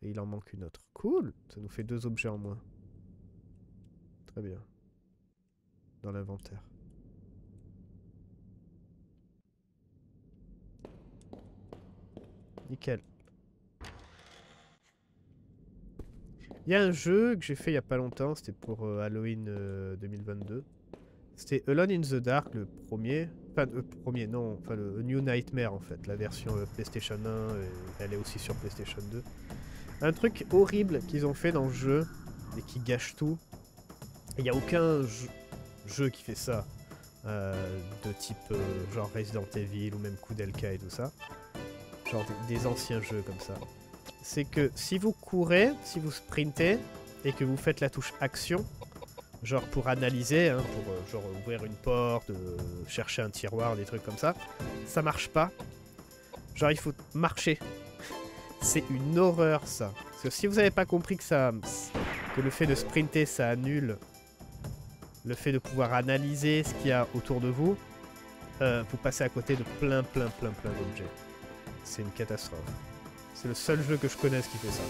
et il en manque une autre. Cool Ça nous fait deux objets en moins. Très bien. Dans l'inventaire. Nickel. Il y a un jeu que j'ai fait il y a pas longtemps, c'était pour euh, Halloween euh, 2022. C'était Alone in the Dark, le premier. Enfin, le premier, non, enfin le New Nightmare en fait, la version euh, PlayStation 1, et elle est aussi sur PlayStation 2. Un truc horrible qu'ils ont fait dans le jeu, et qui gâche tout. Il n'y a aucun jeu, jeu qui fait ça, euh, de type euh, genre Resident Evil ou même Kudelka et tout ça. Genre des, anciens jeux comme ça. C'est que si vous courez, si vous sprintez, et que vous faites la touche action, genre pour analyser, hein, pour euh, genre ouvrir une porte, chercher un tiroir, des trucs comme ça, ça marche pas. Genre il faut marcher. (laughs) C'est une horreur ça. Parce que si vous n'avez pas compris que le fait de sprinter ça annule le fait de pouvoir analyser ce qu'il y a autour de vous, euh, vous passez à côté de plein plein plein plein d'objets. C'est une catastrophe. C'est le seul jeu que je connaisse qui fait ça.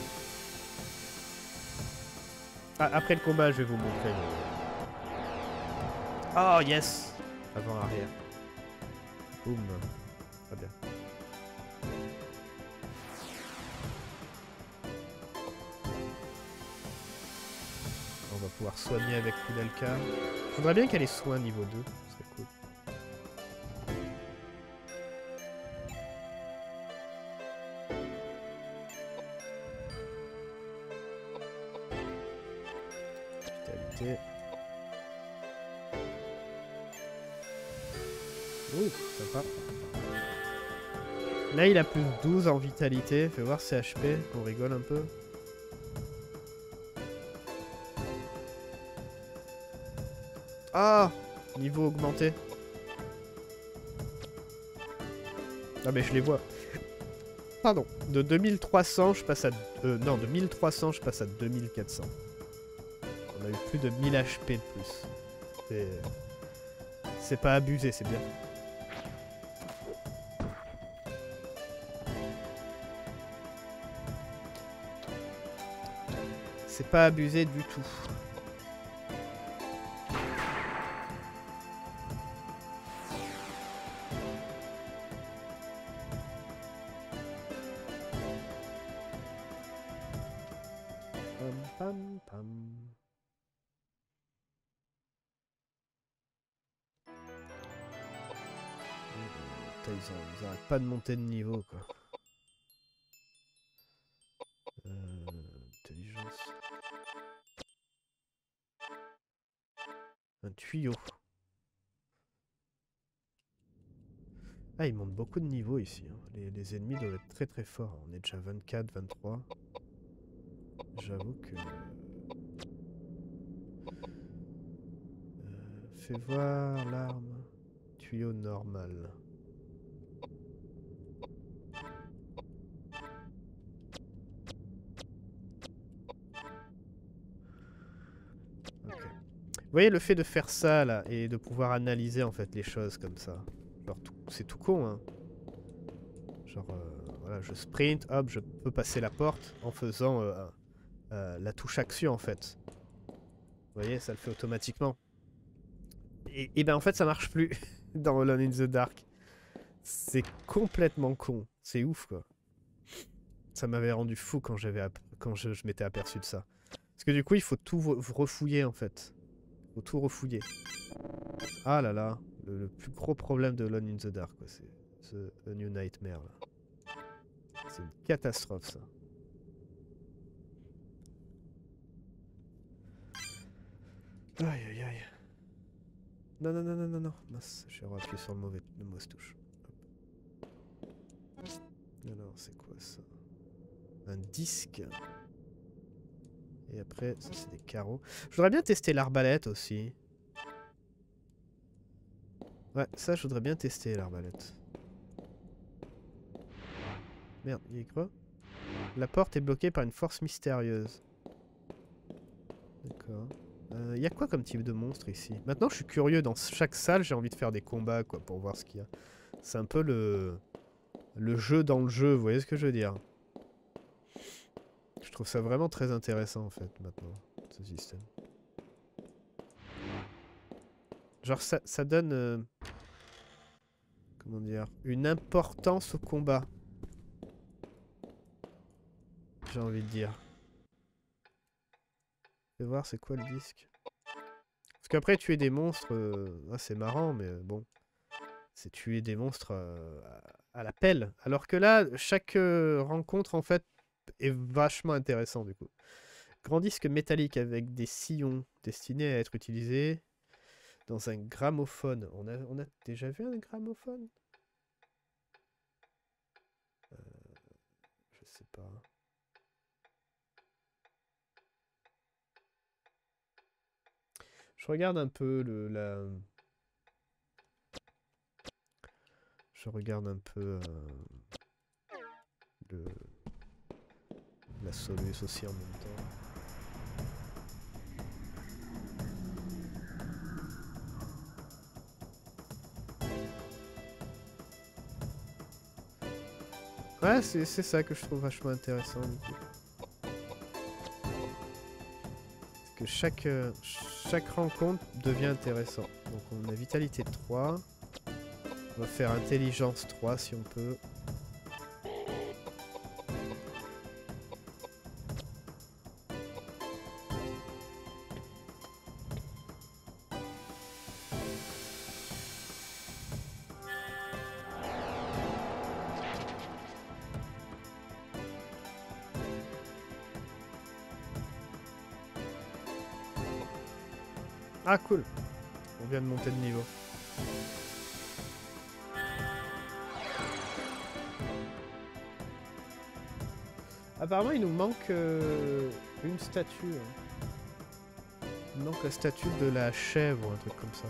Ah, après le combat, je vais vous montrer. Oh yes Avant arrière. Boum. Très bien. Pouvoir soigner avec Kudelka. Je voudrais bien qu'elle ait soin niveau 2. Ce cool. Vitalité. Ouh, sympa. Là, il a plus 12 en vitalité. Fais voir ses HP, qu'on rigole un peu. Ah Niveau augmenté. Ah mais je les vois. Pardon. De 2300, je passe à... euh, non, de 1300, je passe à 2400. On a eu plus de 1000 HP de plus. C'est... C'est pas abusé, c'est bien. C'est pas abusé du tout. Pas de monter de niveau quoi. Euh, intelligence. Un tuyau. Ah, ils montent beaucoup de niveaux ici. hein. Les, les ennemis doivent être très très forts. On est déjà 24, 23. J'avoue que... Euh, fais voir l'arme. Tuyau normal. Vous voyez le fait de faire ça là et de pouvoir analyser en fait les choses comme ça. C'est tout con hein. Genre euh, voilà. Je sprint, hop, je peux passer la porte en faisant euh, euh, la touche action en fait. Vous voyez, ça le fait automatiquement. Et, et ben en fait ça marche plus (laughs) dans Alone in the Dark. C'est complètement con. C'est ouf quoi. Ça m'avait rendu fou quand, je, m'étais aperçu de ça. Parce que du coup il faut tout re- refouiller en fait. Faut tout refouiller. Ah là là, le, plus gros problème de Alone in the Dark quoi. C'est ce A New Nightmare là. C'est une catastrophe ça. Aïe aïe aïe. Non non non non non non. Mince, j'ai appuyé sur le mauvais le mauvaise touche. Alors c'est quoi ça? Un disque. Et après, ça c'est des carreaux. Je voudrais bien tester l'arbalète aussi. Ouais, ça je voudrais bien tester l'arbalète. Merde, il a quoi? La porte est bloquée par une force mystérieuse. D'accord. Il y a quoi comme type de monstre ici? Maintenant je suis curieux, dans chaque salle j'ai envie de faire des combats quoi pour voir ce qu'il y a. C'est un peu le... le jeu dans le jeu, vous voyez ce que je veux dire? Je trouve ça vraiment très intéressant en fait maintenant, ce système. Genre ça, donne... euh, Comment dire Une importance au combat. J'ai envie de dire. Je vais voir c'est quoi le disque? Parce qu'après tuer des monstres, euh, ah, c'est marrant, mais euh, bon. C'est tuer des monstres à, la pelle. Alors que là, chaque rencontre en fait est vachement intéressant du coup. Grand disque métallique avec des sillons destinés à être utilisés dans un gramophone. On a, on a déjà vu un gramophone? Euh, Je sais pas. Je regarde un peu le, la... Je regarde un peu euh, le... la Solus aussi en même temps. Ouais, c'est ça que je trouve vachement intéressant que chaque, euh, chaque rencontre devient intéressant. Donc on a vitalité 3. On va faire intelligence 3 si on peut. Il nous manque euh, une statue. hein. Il manque la statue de la chèvre un truc comme ça.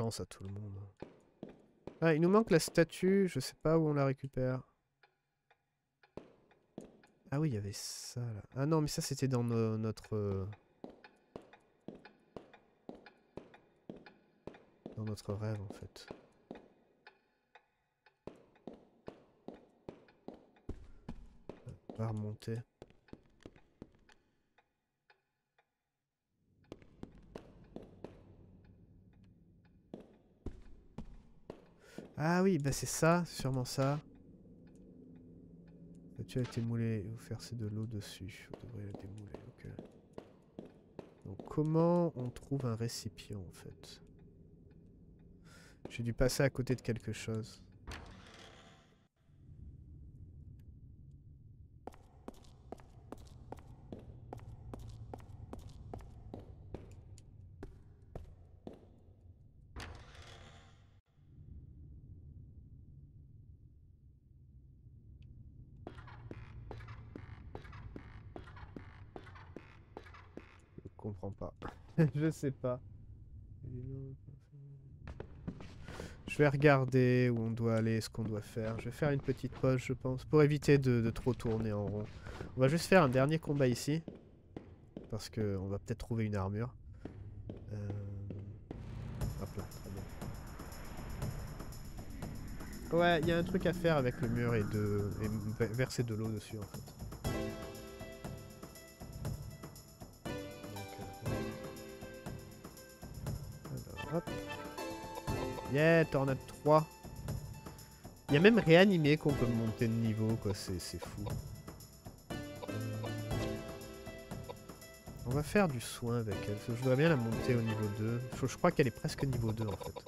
À tout le monde. Ah, il nous manque la statue, je sais pas où on la récupère. Ah oui, il y avait ça là. Ah non, mais ça c'était dans no- notre... euh, Dans notre rêve en fait. Remonter. Ah oui, bah c'est ça, sûrement ça. La statue a été moulée vous versez de l'eau dessus. Vous devrez la démouler, ok. Donc comment on trouve un récipient en fait? J'ai dû passer à côté de quelque chose. (laughs) je sais pas. Je vais regarder où on doit aller, ce qu'on doit faire. Je vais faire une petite pause, je pense, pour éviter de, de trop tourner en rond. On va juste faire un dernier combat ici. Parce que on va peut-être trouver une armure. Euh... Hop là, très bien. Ouais, il y a un truc à faire avec le mur et de et verser de l'eau dessus en fait. Yeah, tornade 3. Il y a même réanimé qu'on peut monter de niveau, quoi, c'est fou. On va faire du soin avec elle, je voudrais bien la monter au niveau 2. Je, je crois qu'elle est presque niveau 2 en fait.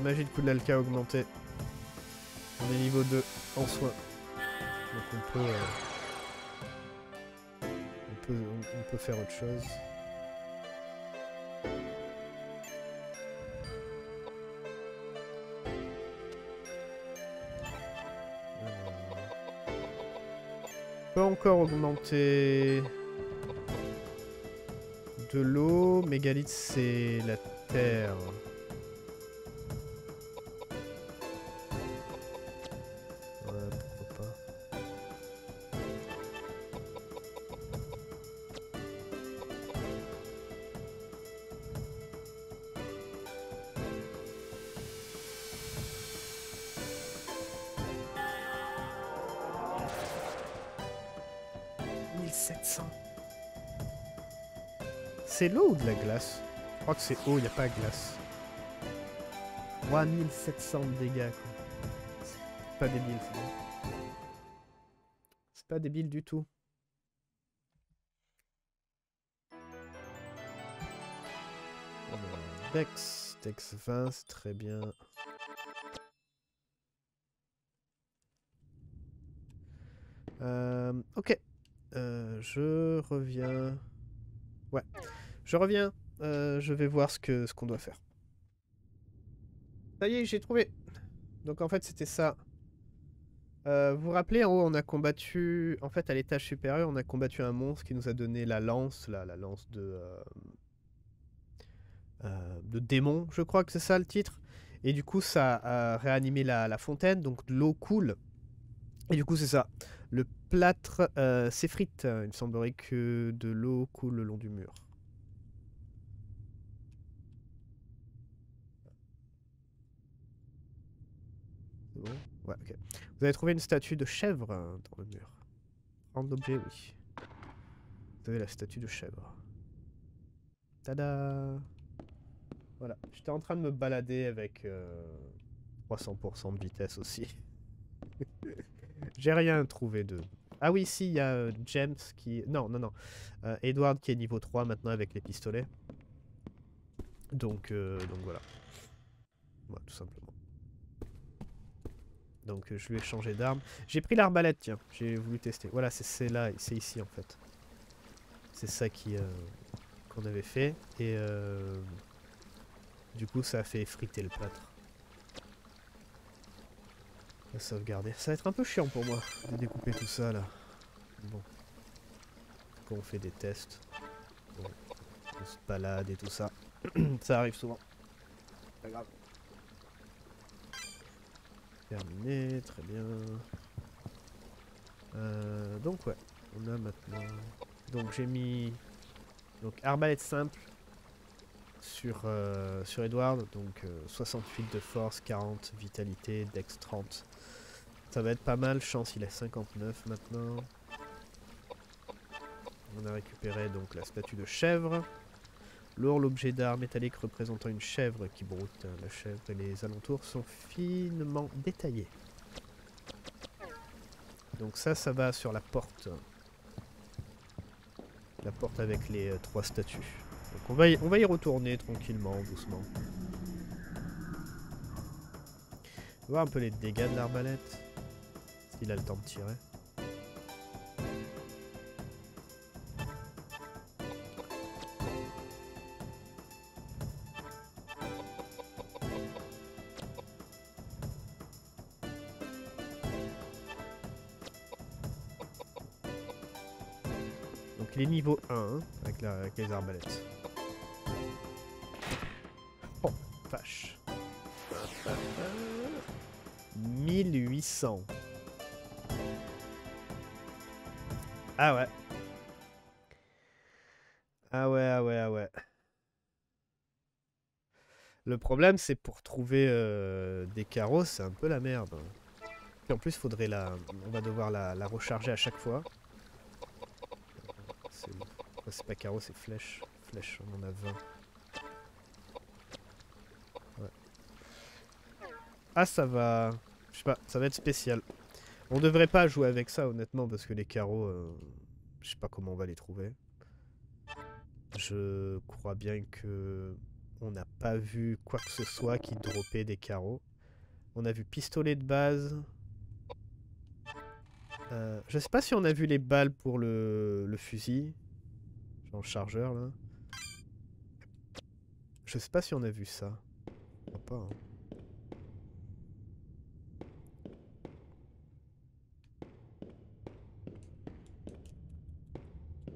Magie de coup de l'alca augmentée. On est niveau 2 en soin. Donc on peut, euh, on peut, on- peut faire autre chose. On peut encore augmenter de l'eau. Mégalithe, c'est la terre. De la glace Je crois que c'est eau, il n'y a pas glace. 3700 de dégâts, quoi. C'est pas débile, c'est. C'est pas débile du tout. Alors, Dex, Dex 20, c'est très bien. Euh, ok. Euh, je reviens. Ouais. Je reviens. Euh, je vais voir ce que ce qu'on doit faire. Ça y est, j'ai trouvé. Donc en fait, c'était ça. Euh, vous vous rappelez, en haut, on a combattu... En fait, à l'étage supérieur, on a combattu un monstre qui nous a donné la lance, la, la lance de... euh, de démon, je crois que c'est ça le titre. Et du coup, ça a réanimé la, la fontaine, donc l'eau coule. Et du coup, c'est ça. Le plâtre s'effrite. Il semblerait que de l'eau coule le long du mur. Vous avez trouvé une statue de chèvre euh, dans le mur. Prendre l'objet, oui. Vous avez la statue de chèvre. Tada Voilà. J'étais en train de me balader avec euh, 300% de vitesse aussi. (laughs) J'ai rien trouvé de... Ah oui, si, il y a euh, James qui... Non, non, non. Euh, Edward qui est niveau 3 maintenant avec les pistolets. Donc, euh, donc voilà. Voilà, tout simplement. Donc euh, je lui ai changé d'arme. J'ai pris l'arbalète, tiens. J'ai voulu tester. Voilà, c'est- là, c'est ici en fait. C'est ça qui euh, qu'on avait fait. Et euh, du coup, ça a fait friter le plâtre. Sauvegarder. Ça va être un peu chiant pour moi de découper tout ça là. Bon. Quand on fait des tests. Bon. On se balade et tout ça. (clears throat) ça arrive souvent. Pas grave. Terminé, très bien. Euh, donc ouais, on a maintenant. Donc j'ai mis donc arbalète simple sur euh, sur Edward, donc euh, 68 de force, 40 vitalité, dex 30. Ça va être pas mal, chance il a 59 maintenant. On a récupéré donc la statue de chèvre. Lourd, l'objet d'art métallique représentant une chèvre qui broute. La chèvre et les alentours sont finement détaillés. Donc ça, ça va sur la porte. La porte avec les euh, trois statues. Donc on va, y, retourner tranquillement, doucement. On voir un peu les dégâts de l'arbalète. S'il a le temps de tirer. Avec, la- les arbalètes. Oh, vache. 1800. Ah ouais. Ah ouais, ah ouais, ah ouais. Le problème, c'est pour trouver euh, des carreaux, c'est un peu la merde. Puis en plus, faudrait la, on va devoir la, recharger à chaque fois. C'est pas carreau, c'est flèche. Flèche, on en a 20. Ouais. Ah, ça va. Je sais pas, ça va être spécial. On devrait pas jouer avec ça, honnêtement, parce que les carreaux, euh, je sais pas comment on va les trouver. Je crois bien que on n'a pas vu quoi que ce soit qui dropait des carreaux. On a vu pistolet de base. Euh, je sais pas si on a vu les balles pour le fusil. Genre le chargeur là. Je sais pas si on a vu ça. Pas. hein.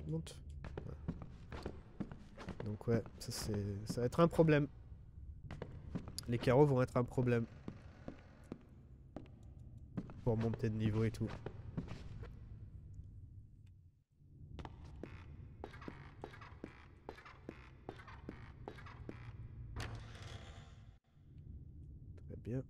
Monte. Donc ouais, ça c'est, ça va être un problème. Les carreaux vont être un problème. Pour monter de niveau et tout. Très bien.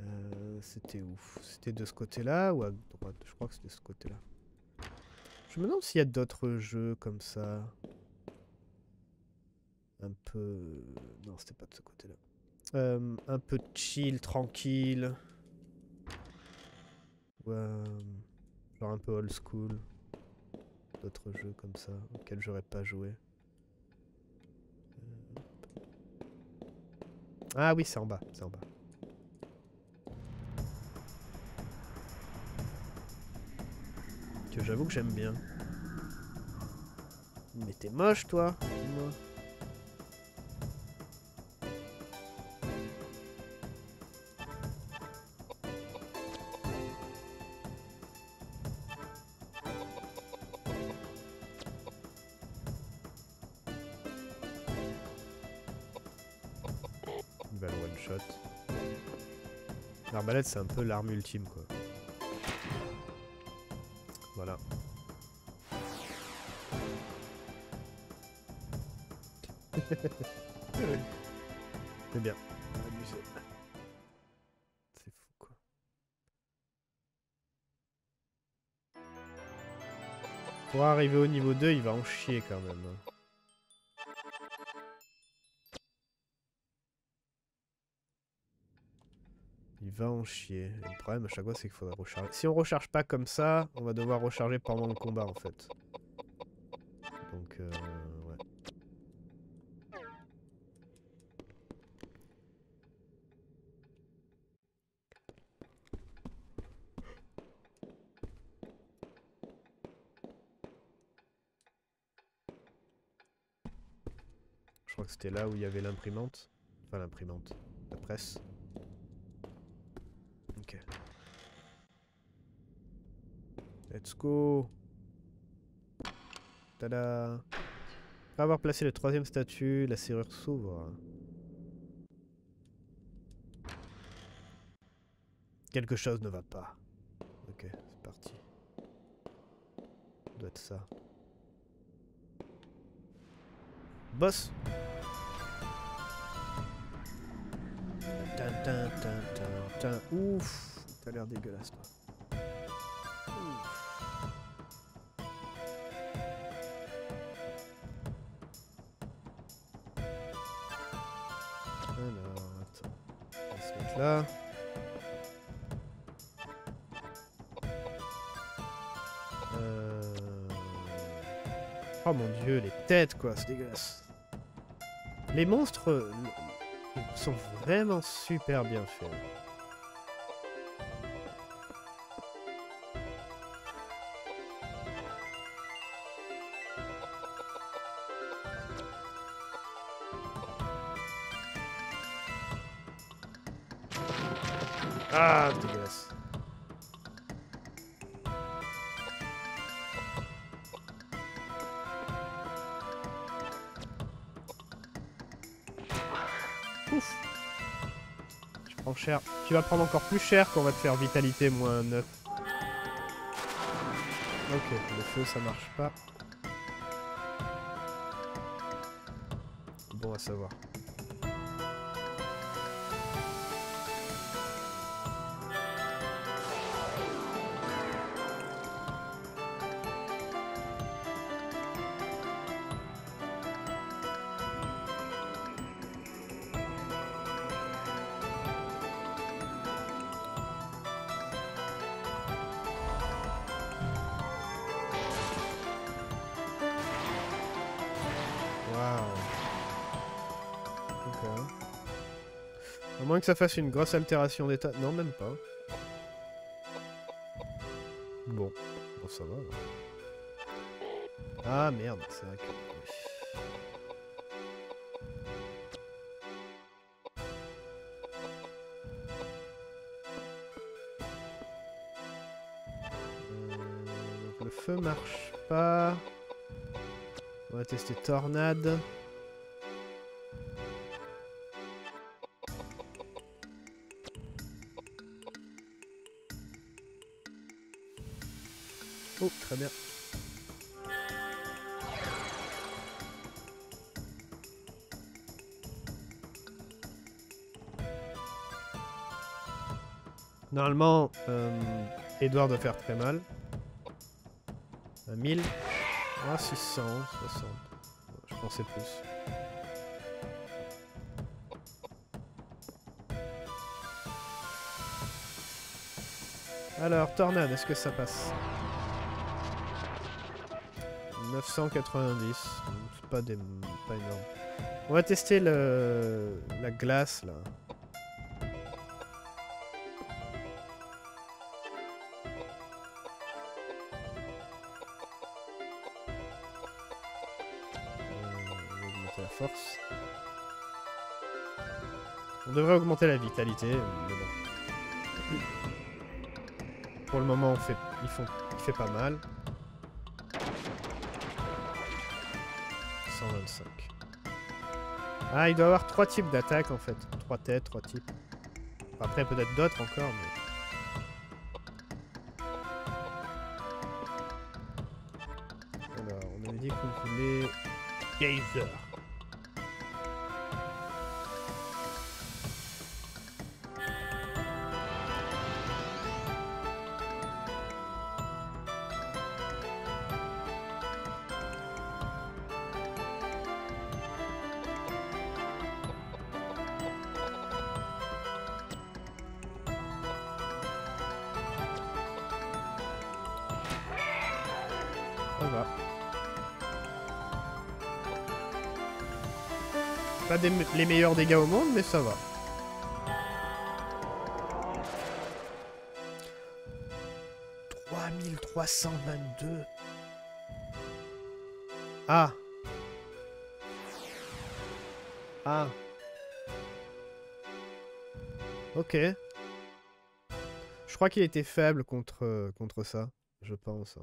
Euh, c'était où C'était de ce côté-là ou à droite? Je crois que c'était de ce côté-là. Je me demande s'il y a d'autres jeux comme ça. Un peu... Non, c'était pas de ce côté-là. Euh, un peu chill, tranquille. Ou, euh, genre un peu old school. D'autres jeux comme ça, auxquels j'aurais pas joué. Euh, Ah oui, c'est en bas, c'est en bas. J'avoue que j'aime bien. Mais t'es moche, toi dis-moi. Une balle one shot. L'arbalète, c'est un peu l'arme ultime, quoi. Arriver au niveau 2, il va en chier quand même. Il va en chier. Le problème à chaque fois c'est qu'il faudra recharger. Si on recharge pas comme ça, on va devoir recharger pendant le combat en fait. Que c'était là où il y avait l'imprimante. Enfin l'imprimante. La presse. Ok. Let's go. Tada. Après avoir placé le troisième statut, la serrure s'ouvre. Quelque chose ne va pas. Ok, c'est parti. Ça doit être ça. Boss Ouf, t'as l'air dégueulasse toi. Alors, attends. On va se mettre là. Euh. Oh mon dieu, les têtes quoi, c'est dégueulasse. Les monstres, ils sont vraiment super bien faits. Tu vas prendre encore plus cher quand on va te faire vitalité moins 9. Ok, le feu ça marche pas. Bon à savoir. Que ça fasse une grosse altération d'état. Non, même pas. Bon. Ça va. Ah merde, c'est vrai que. Euh, feu marche pas. On va tester tornade. Doit faire très mal. À 1000. Ah, 600, 60. Je pensais plus. Alors, tornade, est-ce que ça passe? 990. C'est pas, des... pas énorme. On va tester le... la glace, là. La vitalité, bon. Pour le moment, on fait, ils font, il fait pas mal. 125. Ah, il doit avoir trois types d'attaques en fait. Trois têtes, trois types. Après, peut-être d'autres encore, mais. Alors, on avait dit qu'on voulait. Geyser. Les meilleurs dégâts au monde, mais ça va. « 3322 Ah Ah Ok. Je crois qu'il était faible contre, contre ça, je pense.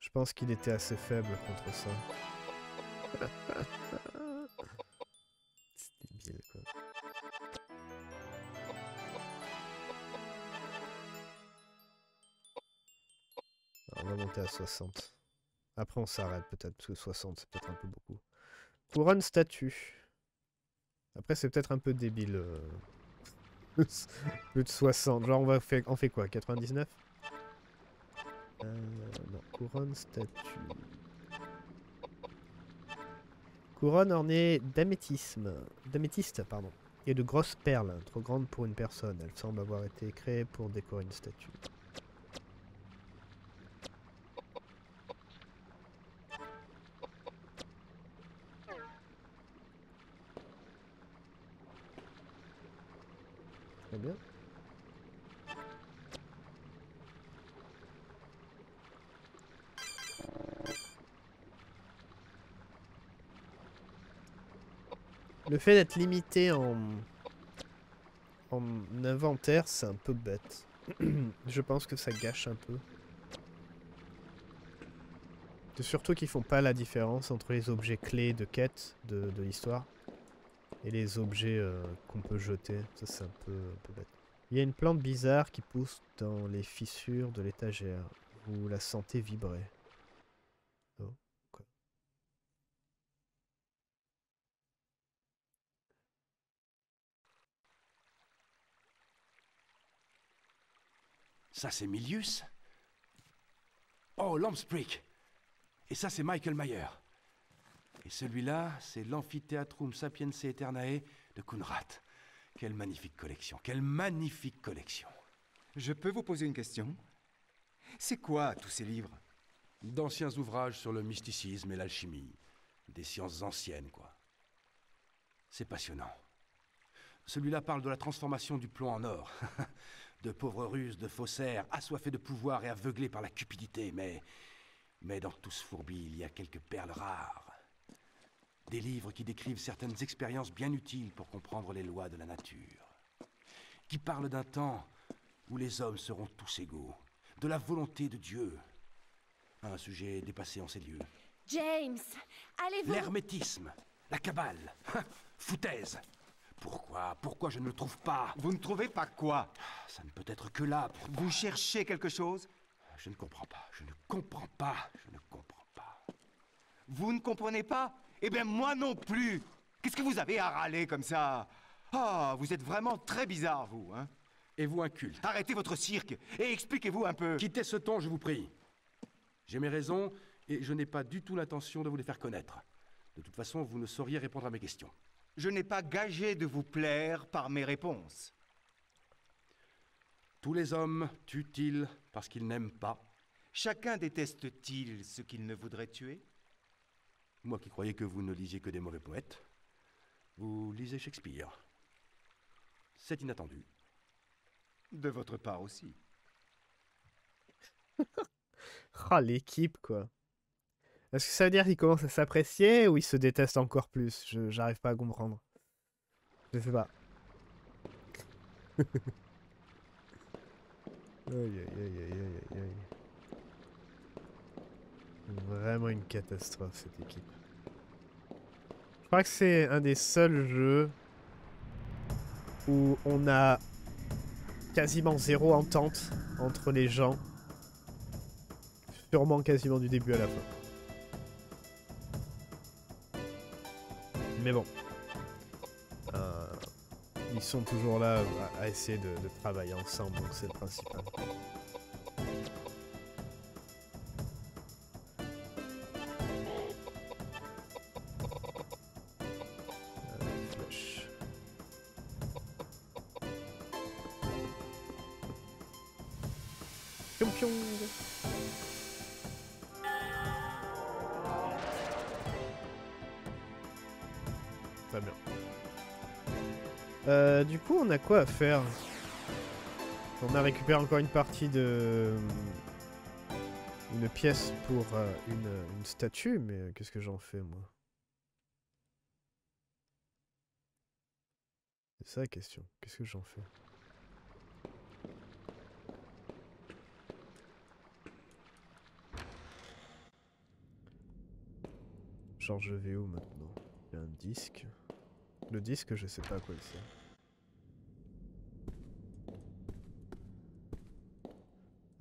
Je pense qu'il était assez faible contre ça. (laughs) 60. Après, on s'arrête peut-être, parce que 60, c'est peut-être un peu beaucoup. Couronne statue. Après, c'est peut-être un peu débile. euh, (laughs) Plus de 60. Genre, on va faire... On fait quoi 99 euh, non, couronne statue. Couronne ornée d'améthisme. D'améthyste, pardon. Et de grosses perles, trop grandes pour une personne. Elle semble avoir été créée pour décorer une statue. Très bien. Le fait d'être limité en... en inventaire, c'est un peu bête. (clears throat) Je pense que ça gâche un peu. C'est surtout qu'ils font pas la différence entre les objets clés de quête de, l'histoire et les objets euh, qu'on peut jeter. Ça, c'est un peu, bête. Il y a une plante bizarre qui pousse dans les fissures de l'étagère. Vous la sentez vibrer. Oh, quoi. Ça, c'est Milius Oh, Lampsprick Et ça, c'est Michael Mayer. Et celui-là, c'est l'Amphitheatrum Sapiense Aeternae de Kunrat. Quelle magnifique collection, quelle magnifique collection. Je peux vous poser une question? C'est quoi tous ces livres? D'anciens ouvrages sur le mysticisme et l'alchimie. Des sciences anciennes, quoi. C'est passionnant. Celui-là parle de la transformation du plomb en or. (laughs) de pauvres ruses, de faussaires, assoiffés de pouvoir et aveuglés par la cupidité, mais. Mais dans tout ce fourbi, il y a quelques perles rares. Des livres qui décrivent certaines expériences bien utiles pour comprendre les lois de la nature. Qui parlent d'un temps où les hommes seront tous égaux. De la volonté de Dieu. Un sujet dépassé en ces lieux. James, allez-vous... L'hermétisme, la cabale, foutaise. Pourquoi? Pourquoi je ne le trouve pas? Vous ne trouvez pas quoi? Ça ne peut être que là. Pour... Vous cherchez quelque chose? Je ne comprends pas. Je ne comprends pas. Je ne comprends pas. Vous ne comprenez pas? Eh bien, moi non plus. Qu'est-ce que vous avez à râler comme ça? Ah, vous êtes vraiment très bizarre, vous, hein Et vous, un culte? Arrêtez votre cirque et expliquez-vous un peu. Quittez ce ton, je vous prie. J'ai mes raisons et je n'ai pas du tout l'intention de vous les faire connaître. De toute façon, vous ne sauriez répondre à mes questions. Je n'ai pas gagé de vous plaire par mes réponses. Tous les hommes tuent-ils parce qu'ils n'aiment pas? Chacun déteste-t-il ce qu'il ne voudrait tuer? Moi qui croyais que vous ne lisiez que des mauvais poètes, vous lisez Shakespeare. C'est inattendu. De votre part aussi. Ah, (laughs) l'équipe, quoi. Est-ce que ça veut dire qu'il commence à s'apprécier ou il se déteste encore plus? J'arrive pas à comprendre. Je sais pas. (laughs) aïe, aïe, aïe, aïe, aïe. Vraiment une catastrophe, cette équipe. Je crois que c'est un des seuls jeux où on a quasiment zéro entente entre les gens. Sûrement quasiment du début à la fin. Mais bon. Euh, ils sont toujours là à, à essayer de, de travailler ensemble, donc c'est le principal. Euh. Pion pion Euh, du coup, on a quoi à faire? On a récupéré encore une partie de... Une pièce pour euh, une, une statue, mais euh, qu'est-ce que j'en fais, moi? C'est ça la question. Qu'est-ce que j'en fais? Genre, je vais où maintenant? Il y a un disque. Le disque, je sais pas à quoi il.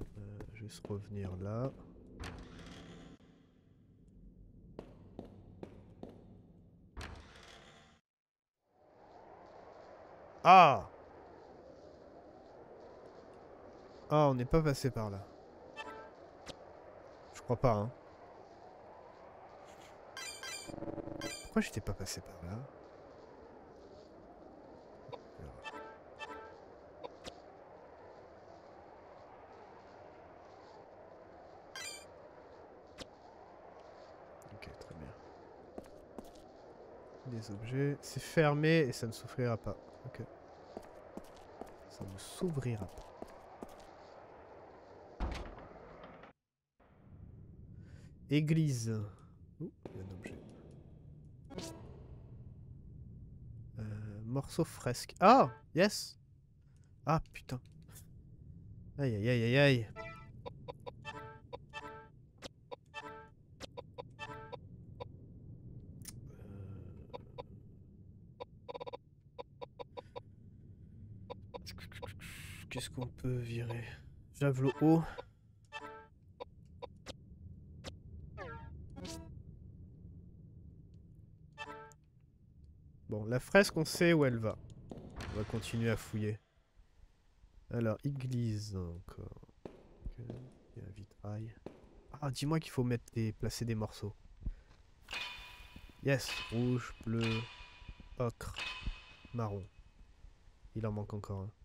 Euh, juste revenir là. Ah Ah, on n'est pas passé par là. Je crois pas, hein. Pourquoi j'étais pas passé par là? C'est fermé et ça ne souffrira pas. Ok. ne s'ouvrira pas. Église. Un objet. Euh, morceau fresque. Ah Yes Ah putain. Aïe aïe aïe aïe aïe. Javelot haut. Bon, la fresque, on sait où elle va. On va continuer à fouiller. Alors, église encore. Il y a un vitrail. Ah, dis-moi qu'il faut mettre des, placer des morceaux. Yes, rouge, bleu, ocre, marron. Il en manque encore un.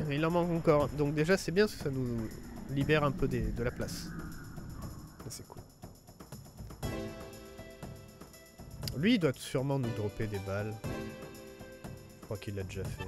(coughs) Il en manque encore. Donc déjà c'est bien parce que ça nous libère un peu de la place. C'est cool. Lui il doit sûrement nous dropper des balles. Je crois qu'il l'a déjà fait.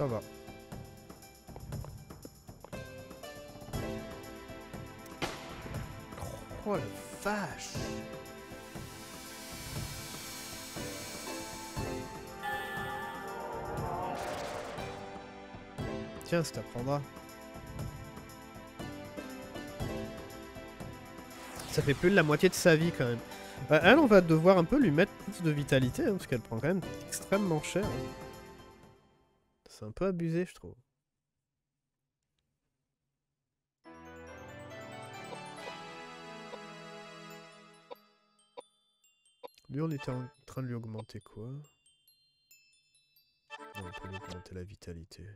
Ça va. Oh la vache Tiens, ça t'apprendra. Ça fait plus de la moitié de sa vie quand même. Bah, elle, on va devoir un peu lui mettre plus de vitalité, hein, parce qu'elle prend quand même extrêmement cher. hein. C'est un peu abusé, je trouve. Lui, on était en train de lui augmenter quoi? On peut lui augmenter la vitalité.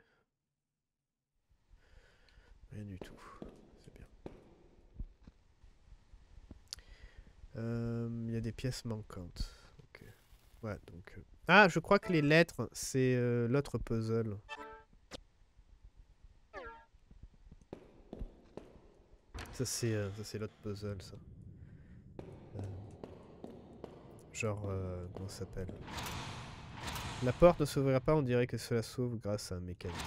Rien du tout. C'est bien. Euh, Il y a des pièces manquantes. Euh, Ah, je crois que les lettres, c'est euh, l'autre puzzle. Ça, c'est euh, ça, c'est l'autre puzzle, ça. Genre, comment ça s'appelle? La porte ne s'ouvrira pas, on dirait que cela s'ouvre grâce à un mécanisme.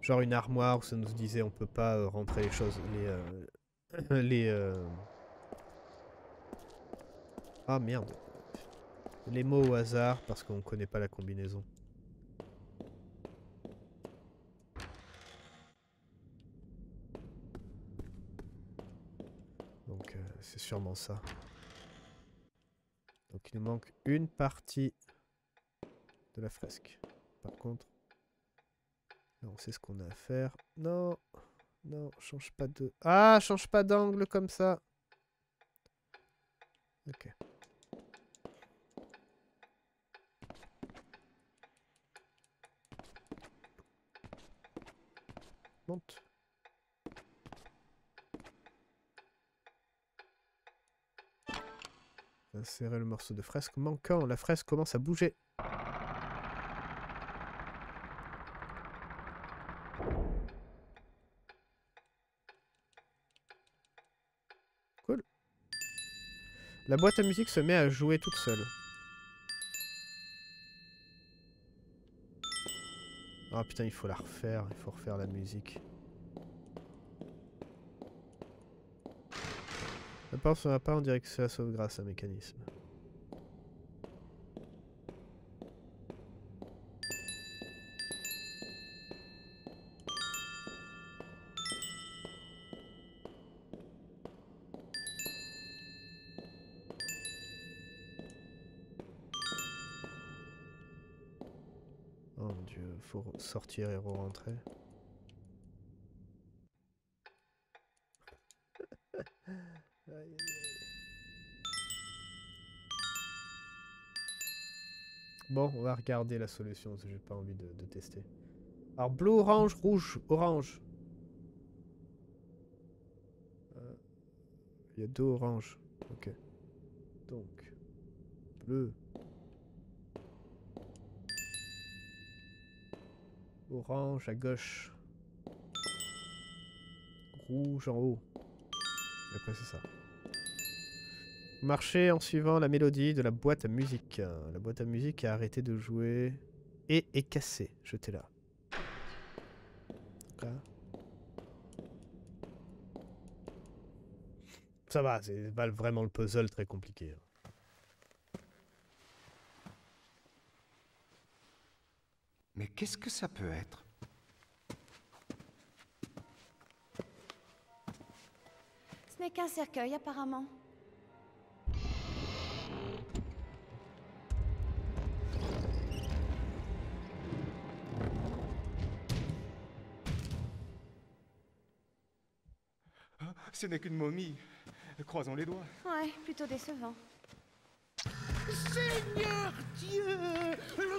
Genre une armoire où ça nous disait on peut pas rentrer les choses. (coughs) les... euh, Ah merde. Les mots au hasard parce qu'on connaît pas la combinaison. Donc euh, c'est sûrement ça. Donc il nous manque une partie de la fresque. Par contre, on sait ce qu'on a à faire. Non, non, change pas de... Ah, change pas d'angle comme ça. Ok. Monte. Insérer le morceau de fresque manquant. La fresque commence à bouger. Cool. La boîte à musique se met à jouer toute seule. Ah putain, il faut la refaire. Il faut refaire la musique. La porte ne va pas, on dirait que c'est la sauvegarde, un mécanisme. Et re-rentrer. (laughs) Bon, on va regarder la solution, si j'ai pas envie de, de tester. Alors, bleu, orange, rouge, orange. Euh, Il y a deux oranges. Ok. Donc, bleu. Orange à gauche. Rouge en haut. Et après, c'est ça. Marchez en suivant la mélodie de la boîte à musique. La boîte à musique a arrêté de jouer et est cassée. Jetez-la. Ça va, c'est pas vraiment le puzzle très compliqué. hein. Mais qu'est-ce que ça peut être? Ce n'est qu'un cercueil, apparemment. Ce n'est qu'une momie. Croisons les doigts. Ouais, plutôt décevant. Seigneur Dieu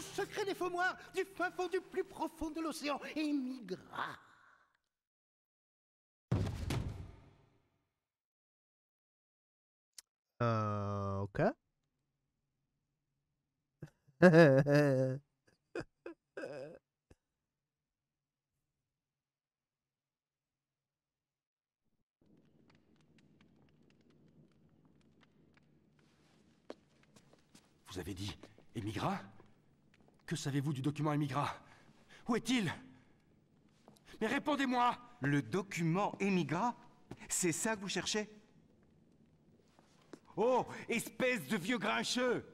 secret des faux moires du fin fond du plus profond de l'océan émigra. Euh, ok. Vous avez dit émigra? Que savez-vous du document émigra? Où est-il? Mais répondez-moi! Le document émigra? C'est ça que vous cherchez? Oh, espèce de vieux grincheux!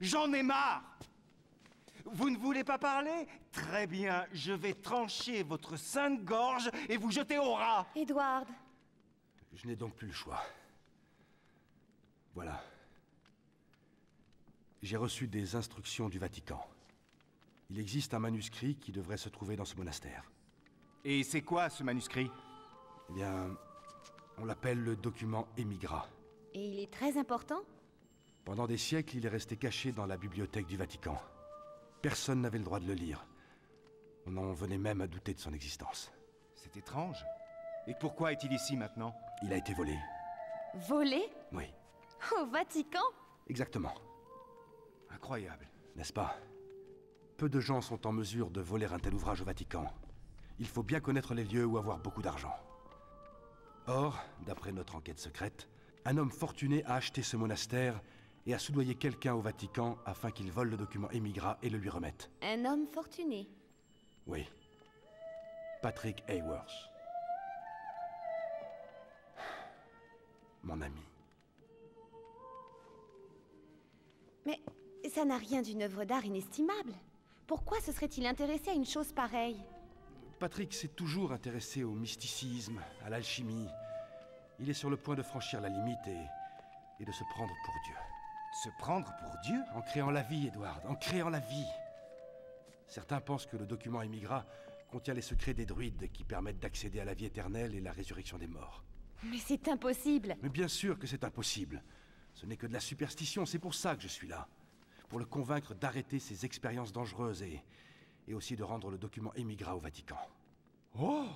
J'en ai marre! Vous ne voulez pas parler? Très bien, je vais trancher votre sainte gorge et vous jeter au rat. Edward, Je n'ai donc plus le choix. Voilà. J'ai reçu des instructions du Vatican. Il existe un manuscrit qui devrait se trouver dans ce monastère. Et c'est quoi ce manuscrit? Eh bien, on l'appelle le document émigra. et il est très important? Pendant des siècles, il est resté caché dans la bibliothèque du Vatican. Personne n'avait le droit de le lire. On en venait même à douter de son existence. C'est étrange. Et pourquoi est-il ici maintenant? Il a été volé. Volé? Oui, Au Vatican? Exactement. Incroyable. N'est-ce pas? Peu de gens sont en mesure de voler un tel ouvrage au Vatican. Il faut bien connaître les lieux ou avoir beaucoup d'argent. Or, d'après notre enquête secrète, un homme fortuné a acheté ce monastère et a soudoyé quelqu'un au Vatican afin qu'il vole le document émigra et le lui remette. Un homme fortuné. Oui. Patrick Hayworth. Mon ami. Mais ça n'a rien d'une œuvre d'art inestimable. Pourquoi se serait-il intéressé à une chose pareille Patrick s'est toujours intéressé au mysticisme, à l'alchimie. Il est sur le point de franchir la limite et, et de se prendre pour Dieu. Se prendre pour Dieu? En créant la vie, Edward, en créant la vie. Certains pensent que le document émigra contient les secrets des druides qui permettent d'accéder à la vie éternelle et la résurrection des morts. Mais c'est impossible. Mais bien sûr que c'est impossible. Ce n'est que de la superstition, c'est pour ça que je suis là. Pour le convaincre d'arrêter ces expériences dangereuses et, et aussi de rendre le document émigra au Vatican. Oh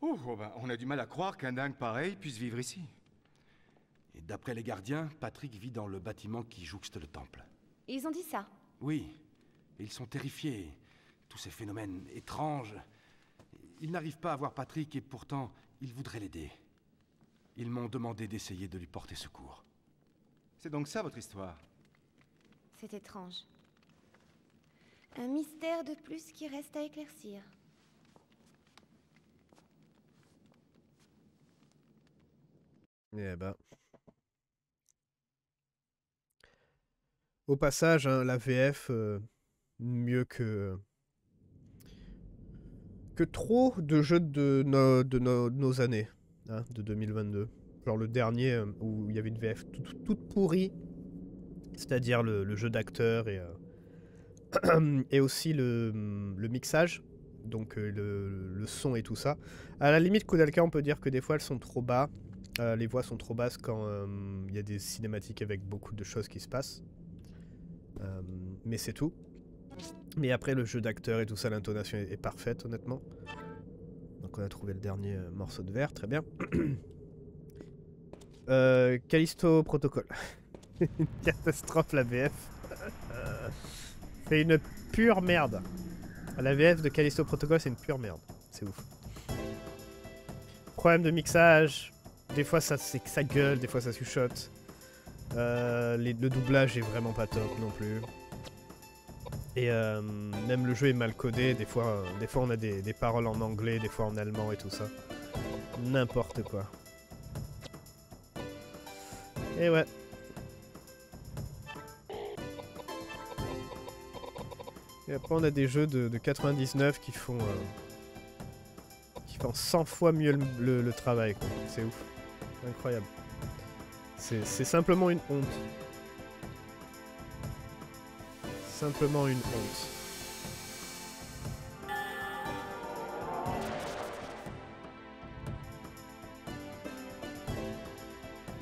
Oh, oh, ben, on a du mal à croire qu'un dingue pareil puisse vivre ici. Et d'après les gardiens, Patrick vit dans le bâtiment qui jouxte le temple. Ils ont dit ça. Oui, ils sont terrifiés. Tous ces phénomènes étranges. Ils n'arrivent pas à voir Patrick et pourtant, ils voudraient l'aider. Ils m'ont demandé d'essayer de lui porter secours. C'est donc ça votre histoire? C'est étrange. Un mystère de plus qui reste à éclaircir. Eh ben. Au passage, hein, la VF, euh, mieux que. que trop de jeux de, nos- de nos- nos années, hein, de 2022. Genre le dernier euh, où il y avait une VF toute pourrie, c'est-à-dire le, jeu d'acteur et, euh, (clears throat) aussi le, mixage, donc euh, le, son et tout ça. À la limite, Kudalka, on peut dire que des fois elles sont trop bas. Euh, les voix sont trop basses quand il y a des cinématiques avec beaucoup de choses qui se passent. Mais c'est tout. Mais après, le jeu d'acteur et tout ça, l'intonation est, est parfaite, honnêtement. Donc on a trouvé le dernier morceau de verre, très bien. (clears throat) Callisto Protocol. (laughs) Une (laughs) catastrophe la VF. c'est une pure merde. La VF de Callisto Protocol, c'est une pure merde. C'est ouf. Problème de mixage. Des fois ça, c'est que ça gueule, des fois ça chuchote. Euh, le doublage est vraiment pas top non plus. Et euh, même le jeu est mal codé. Des fois, euh, des fois on a des, des paroles en anglais, des fois en allemand et tout ça. N'importe quoi. Et ouais. Et après on a des jeux de, de 99 qui font... euh, qui font 100 fois mieux le, travail. C'est ouf. Incroyable. C'est simplement une honte. Simplement une honte.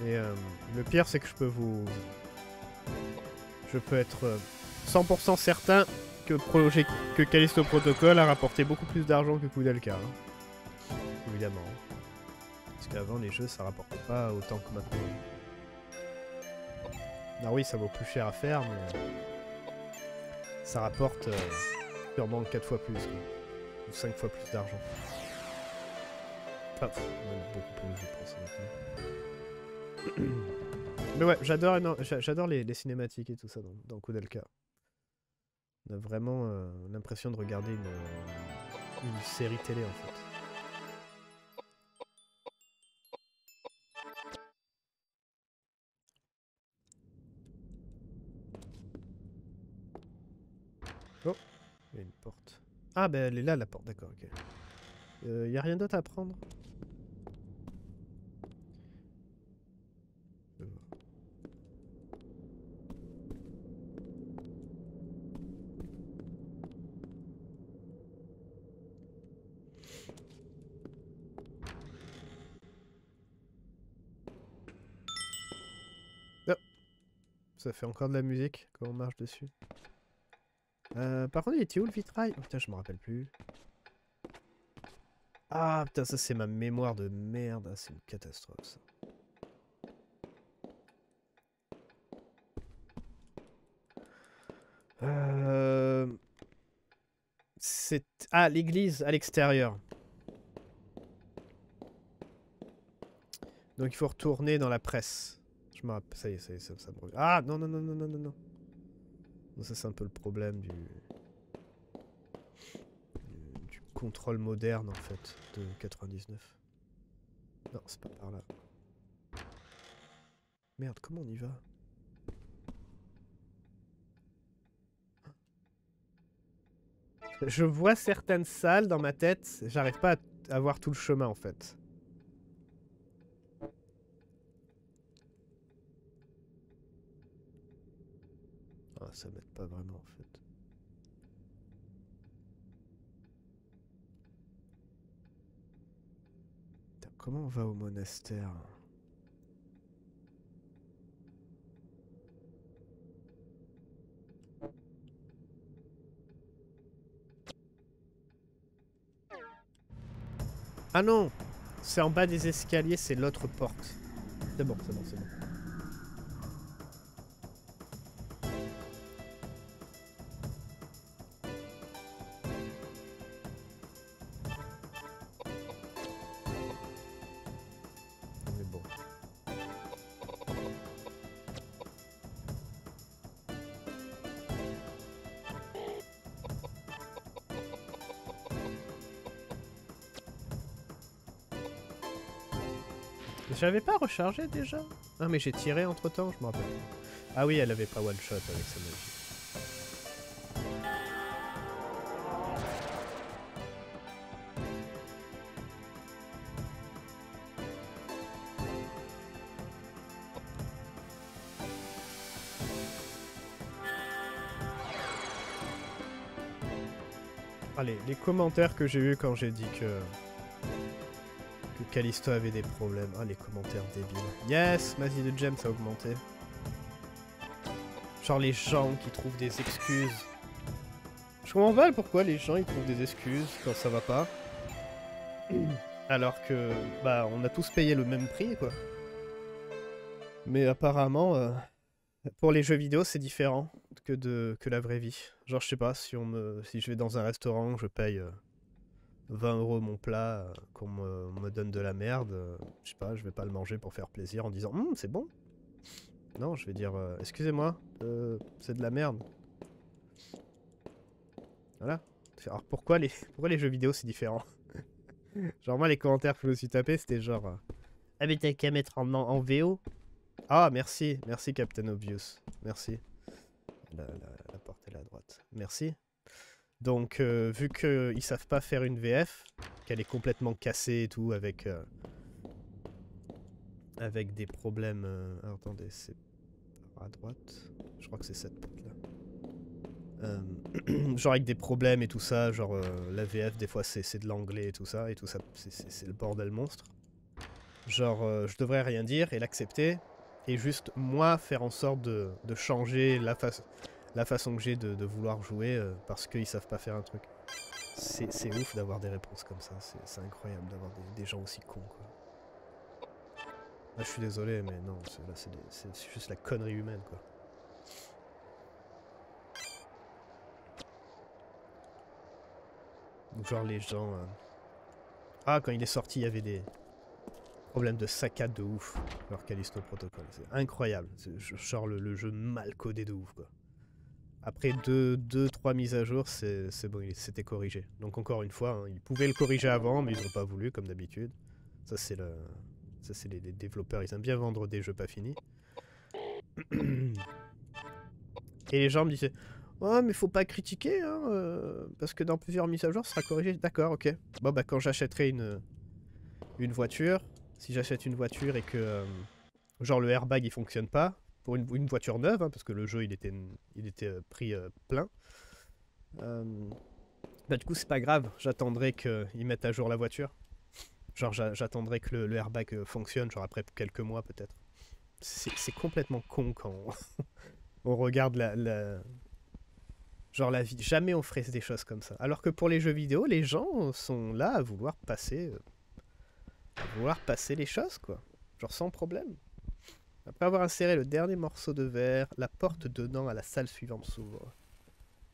Et euh, le pire, c'est que je peux vous... Je peux être euh, 100% certain que, projet... que Protocol a rapporté beaucoup plus d'argent que Koudelka. hein. Évidemment. Parce qu'avant, les jeux, ça rapportait pas autant que maintenant. Ah oui, ça vaut plus cher à faire, mais... Ça rapporte euh, sûrement 4 fois plus. Ou 5 fois plus d'argent. Enfin, beaucoup plus, je pense, honnêtement. Mais ouais, j'adore les, les cinématiques et tout ça dans, dans Koudelka. On a vraiment euh, l'impression de regarder une, euh, une série télé, en fait. Oh, il y a une porte. Ah, ben elle est là la porte, d'accord, ok. Il y a rien d'autre à prendre? Ça fait encore de la musique quand on marche dessus. Euh, par contre, il était où le vitrail? Oh, Putain, je me rappelle plus. Ah putain, ça c'est ma mémoire de merde. Ah, c'est une catastrophe ça. Euh... C'est... Ah, l'église à l'extérieur. Donc il faut retourner dans la presse. Ça y est, ça y est, ça, me revient. Ah non, non, non, non, non, non, non. Ça c'est un peu le problème du... contrôle moderne en fait de 99. Non, c'est pas par là. Merde, comment on y va? Je vois certaines salles dans ma tête, j'arrive pas à voir tout le chemin en fait. Ah, ça m'aide pas vraiment en fait. Putain, comment on va au monastère Ah non C'est en bas des escaliers, c'est l'autre porte. C'est bon, c'est bon, c'est bon. Rechargé déjà Ah mais j'ai tiré entre temps, je me rappelle. Ah oui, elle avait pas one shot avec sa magie. Allez, les commentaires que j'ai eu quand j'ai dit que Callisto avait des problèmes. Ah, les commentaires débiles. Yes, Magie de Gems a augmenté. Genre les gens qui trouvent des excuses. Je comprends pas pourquoi les gens ils trouvent des excuses quand ça va pas. (clears throat) Alors que, bah, on a tous payé le même prix, quoi. Mais apparemment, euh, pour les jeux vidéo, c'est différent que, de, que la vraie vie. Genre, je sais pas, si, on me, si je vais dans un restaurant, je paye euh, 20 euros mon plat, euh, qu'on me, on me donne de la merde, euh, je sais pas, je vais pas le manger pour faire plaisir en disant Hum, c'est bon. Non, je vais dire euh, excusez-moi, c'est de la merde. Voilà. Alors pourquoi les, jeux vidéo c'est différent? (laughs) Genre moi les commentaires que je me suis tapé c'était genre Ah mais t'as qu'à mettre en, en VO Ah merci, merci Captain Obvious, merci. La, la- la porte est là à droite. Merci. Donc euh, vu qu'ils savent pas faire une VF, qu'elle est complètement cassée et tout avec euh, avec des problèmes. euh, attendez, c'est à droite. Je crois que c'est cette porte là. Euh, (clears throat) genre avec des problèmes et tout ça, genre la VF des fois c'est de l'anglais et tout ça, et tout ça c'est- le bordel monstre. Genre je devrais rien dire et l'accepter, et juste moi faire en sorte de, de changer la, fa- la façon que j'ai de, vouloir jouer euh, parce qu'ils savent pas faire un truc. C'est ouf d'avoir des réponses comme ça, c'est incroyable d'avoir des, gens aussi cons. Ah, je suis désolé mais non, c'est- juste la connerie humaine quoi. Genre les gens... euh, Ah, quand il est sorti, il y avait des problèmes de saccade de ouf. Alors Callisto Protocol, c'est incroyable. Genre le, le jeu mal codé de ouf, quoi. Après 2-3 deux, deux, mises à jour, c'était corrigé. Donc encore une fois, hein, ils pouvaient le corriger avant, mais ils n'ont pas voulu, comme d'habitude. Ça, c'est les, développeurs, ils aiment bien vendre des jeux pas finis. (clears throat) Et les gens me disaient Ouais, mais faut pas critiquer, hein, euh, parce que dans plusieurs mises à jour, ça sera corrigé. D'accord, ok. Bon, bah, quand j'achèterai une, une voiture, si j'achète une voiture et que, euh, genre, le airbag il fonctionne pas, pour une, voiture neuve, hein, parce que le jeu il était, il était euh, pris euh, plein, euh, bah, du coup, c'est pas grave. J'attendrai qu'ils mettent à jour la voiture. Genre, j'a- j'attendrai que le, airbag fonctionne, genre après quelques mois peut-être. C'est complètement con quand (laughs) on, regarde la, la- Genre la vie, jamais on ferait des choses comme ça. Alors que pour les jeux vidéo, les gens sont là à vouloir passer, à vouloir passer les choses quoi. Genre sans problème. Après avoir inséré le dernier morceau de verre, la porte donnant à la salle suivante s'ouvre.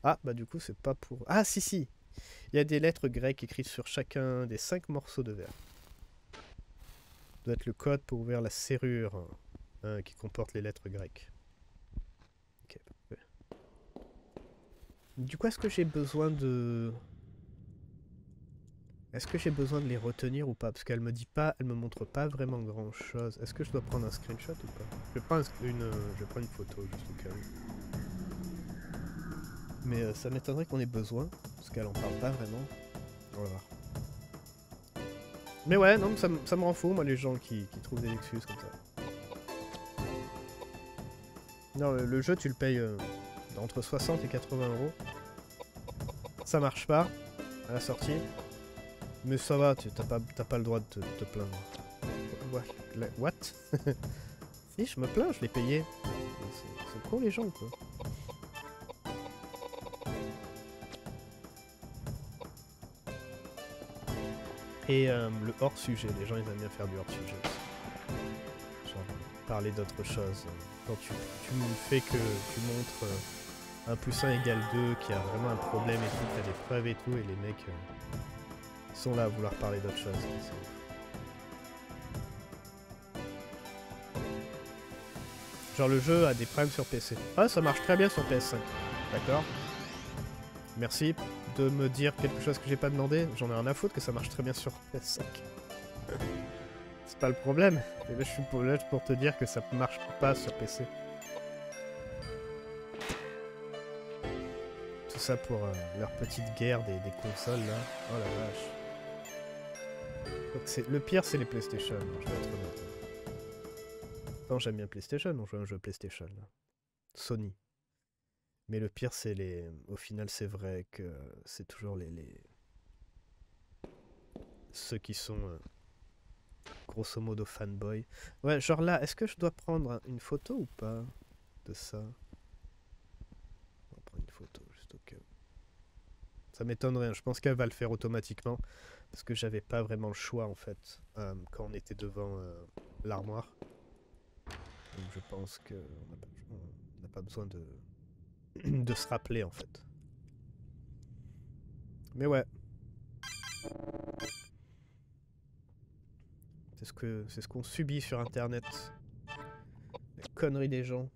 Ah bah du coup c'est pas pour. Ah si si. Il y a des lettres grecques écrites sur chacun des cinq morceaux de verre. Ça doit être le code pour ouvrir la serrure hein, qui comporte les lettres grecques. Du coup, est-ce que j'ai besoin de... Est-ce que j'ai besoin de les retenir ou pas? Parce qu'elle me dit pas, elle me montre pas vraiment grand chose. Est-ce que je dois prendre un screenshot ou pas? Je un- une, euh, je une photo juste au cas où. Mais euh, ça m'étonnerait qu'on ait besoin, parce qu'elle en parle pas vraiment. On va voir. Mais ouais, non, ça, me- ça me rend fou, moi, les gens qui, trouvent des excuses comme ça. Non, le, le jeu, tu le payes euh, entre 60 et 80 euros. Ça marche pas à la sortie. Mais ça va, tu t'as pas, pas le droit de te, plaindre. What, (laughs) Si, je me plains, je l'ai payé. C'est con les gens, quoi. Et euh, le hors-sujet, les gens ils aiment bien faire du hors-sujet. Genre euh, parler d'autre chose. Quand tu, tu fais que tu montres euh, 1 plus 1 égale 2, qu'il y a vraiment un problème et tout, t'as des preuves et tout, et les mecs euh, sont là à vouloir parler d'autre chose. Genre le jeu a des problèmes sur PC. Ah, ça marche très bien sur PS5. D'accord Merci de me dire quelque chose que j'ai pas demandé. J'en ai rien à foutre que ça marche très bien sur PS5. (laughs) C'est pas le problème. Et là, je suis pour, là pour te dire que ça marche pas sur PC. Tout ça pour euh, leur petite guerre des, des consoles là. Oh la vache le pire, c'est les PlayStation. Je être. Non, j'aime bien PlayStation. On joue un jeu PlayStation. Sony. Mais le pire, c'est les. Au final, c'est vrai que c'est toujours les, ceux qui sont euh, grosso modo fanboy. Ouais, genre là, est-ce que je dois prendre une photo ou pas de ça? On va prendre une photo juste au cas. Ça m'étonnerait. Je pense qu'elle va le faire automatiquement. Parce que j'avais pas vraiment le choix en fait euh, quand on était devant euh, l'armoire. Donc je pense que on n'a pas besoin de, (clears throat) de se rappeler en fait. Mais ouais. C'est ce c'est ce qu'on subit sur internet. Les conneries des gens.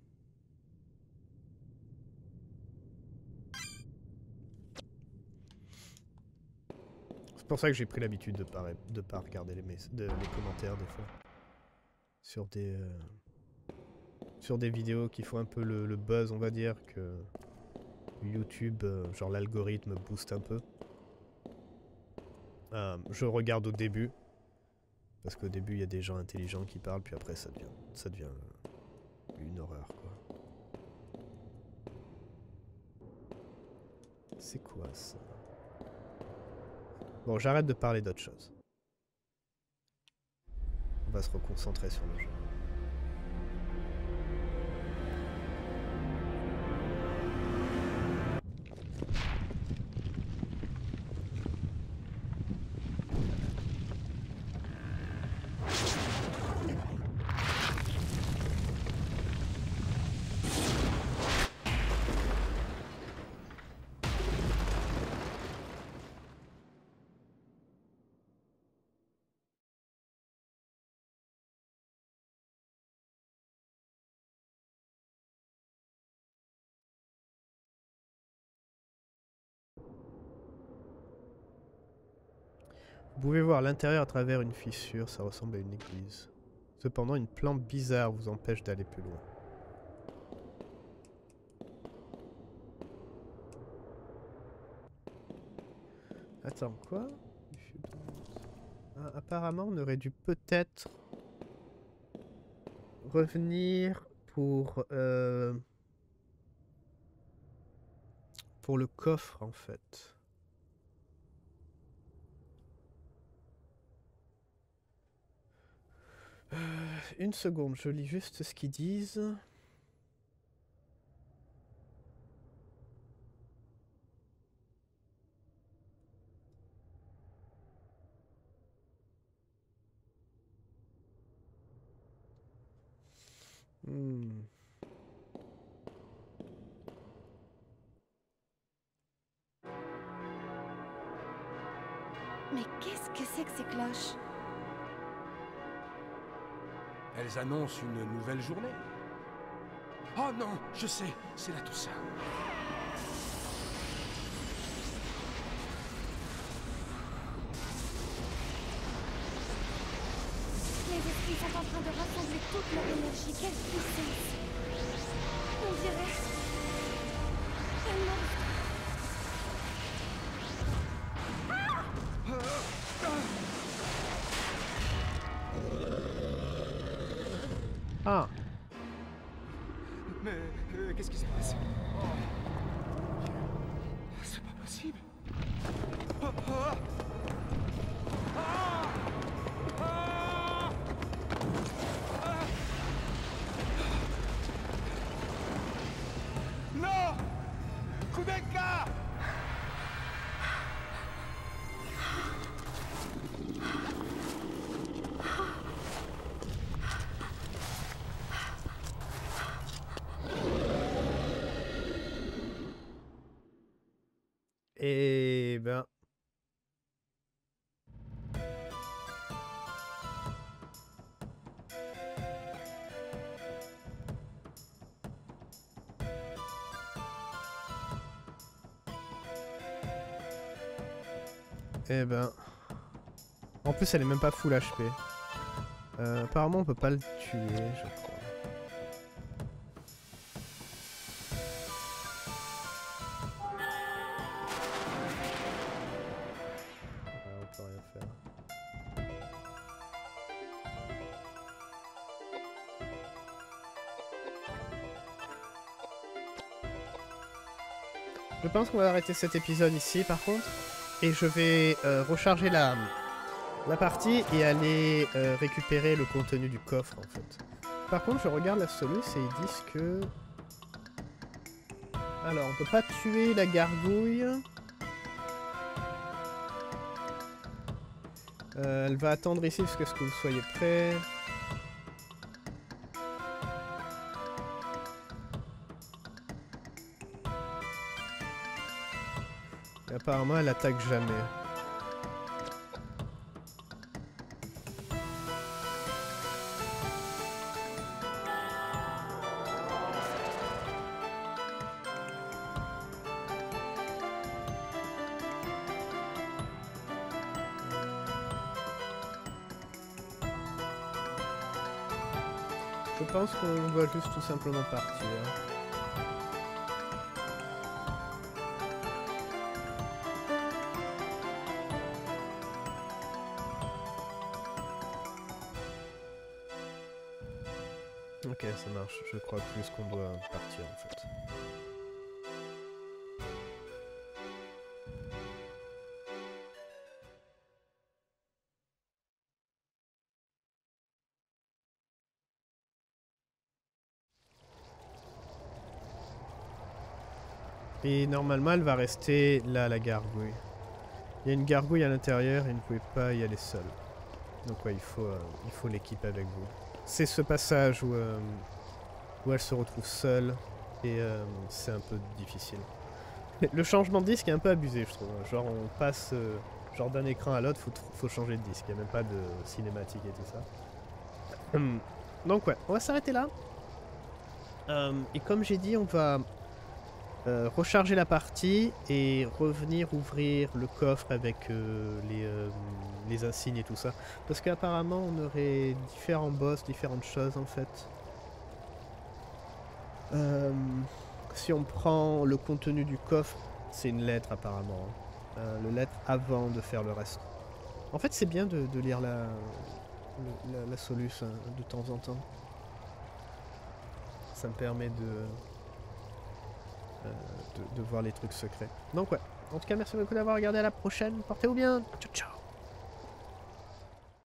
C'est pour ça que j'ai pris l'habitude de pas, de pas regarder les, les commentaires des fois. Sur des, euh, sur des vidéos qui font un peu le, buzz, on va dire, que YouTube, euh, genre l'algorithme booste un peu. Euh, je regarde au début. Parce qu'au début, il y a des gens intelligents qui parlent, puis après, ça devient, ça devient une horreur, quoi. C'est quoi ça? Bon, j'arrête de parler d'autre chose. On va se reconcentrer sur le jeu. Pouvez voir l'intérieur à travers une fissure, ça ressemble à une église. Cependant, une plante bizarre vous empêche d'aller plus loin. Attends, quoi? Ah, Apparemment, on aurait dû peut-être revenir pour... euh, Pour le coffre, en fait. Euh, une seconde, je lis juste ce qu'ils disent. Hmm. Mais qu'est-ce que c'est que ces cloches? Elles annoncent une nouvelle journée. Oh non, je sais, c'est la Toussaint. Les esprits sont en train de rassembler toute leur énergie. Quelle puissance On dirait... Un Eh ben... En plus, elle est même pas full HP. Euh, apparemment, on peut pas le tuer, je crois. Ouais, on peut rien faire. Je pense qu'on va arrêter cet épisode ici par contre et je vais euh, recharger la, la partie et aller euh, récupérer le contenu du coffre en fait. Par contre je regarde la soluce et ils disent que... Alors on peut pas tuer la gargouille. Euh, elle va attendre ici jusqu'à ce que vous soyez prêts. Apparemment, elle attaque jamais. Je pense qu'on va juste tout simplement partir. Je crois plus qu'on doit partir en fait. Et normalement, elle va rester là, la gargouille. Il y a une gargouille à l'intérieur et vous ne pouvez pas y aller seul. Donc ouais, il faut euh, l'équiper avec vous. C'est ce passage où, euh, où elle se retrouve seule et euh, c'est un peu difficile. Le changement de disque est un peu abusé, je trouve. Genre, on passe euh, genre d'un écran à l'autre, faut, faut changer de disque. Il n'y a même pas de cinématique et tout ça. Hum. Donc ouais, on va s'arrêter là. Euh, et comme j'ai dit, on va euh, recharger la partie et revenir ouvrir le coffre avec les, les insignes et tout ça. Parce qu'apparemment on aurait différents boss, différentes choses en fait. Euh, si on prend le contenu du coffre, c'est une lettre apparemment. hein. Euh, le lettre avant de faire le reste. En fait c'est bien de, lire la, la, hein, de temps en temps. Ça me permet euh, de, de voir les trucs secrets. Donc ouais, en tout cas merci beaucoup d'avoir regardé, à la prochaine, portez-vous bien, ciao ciao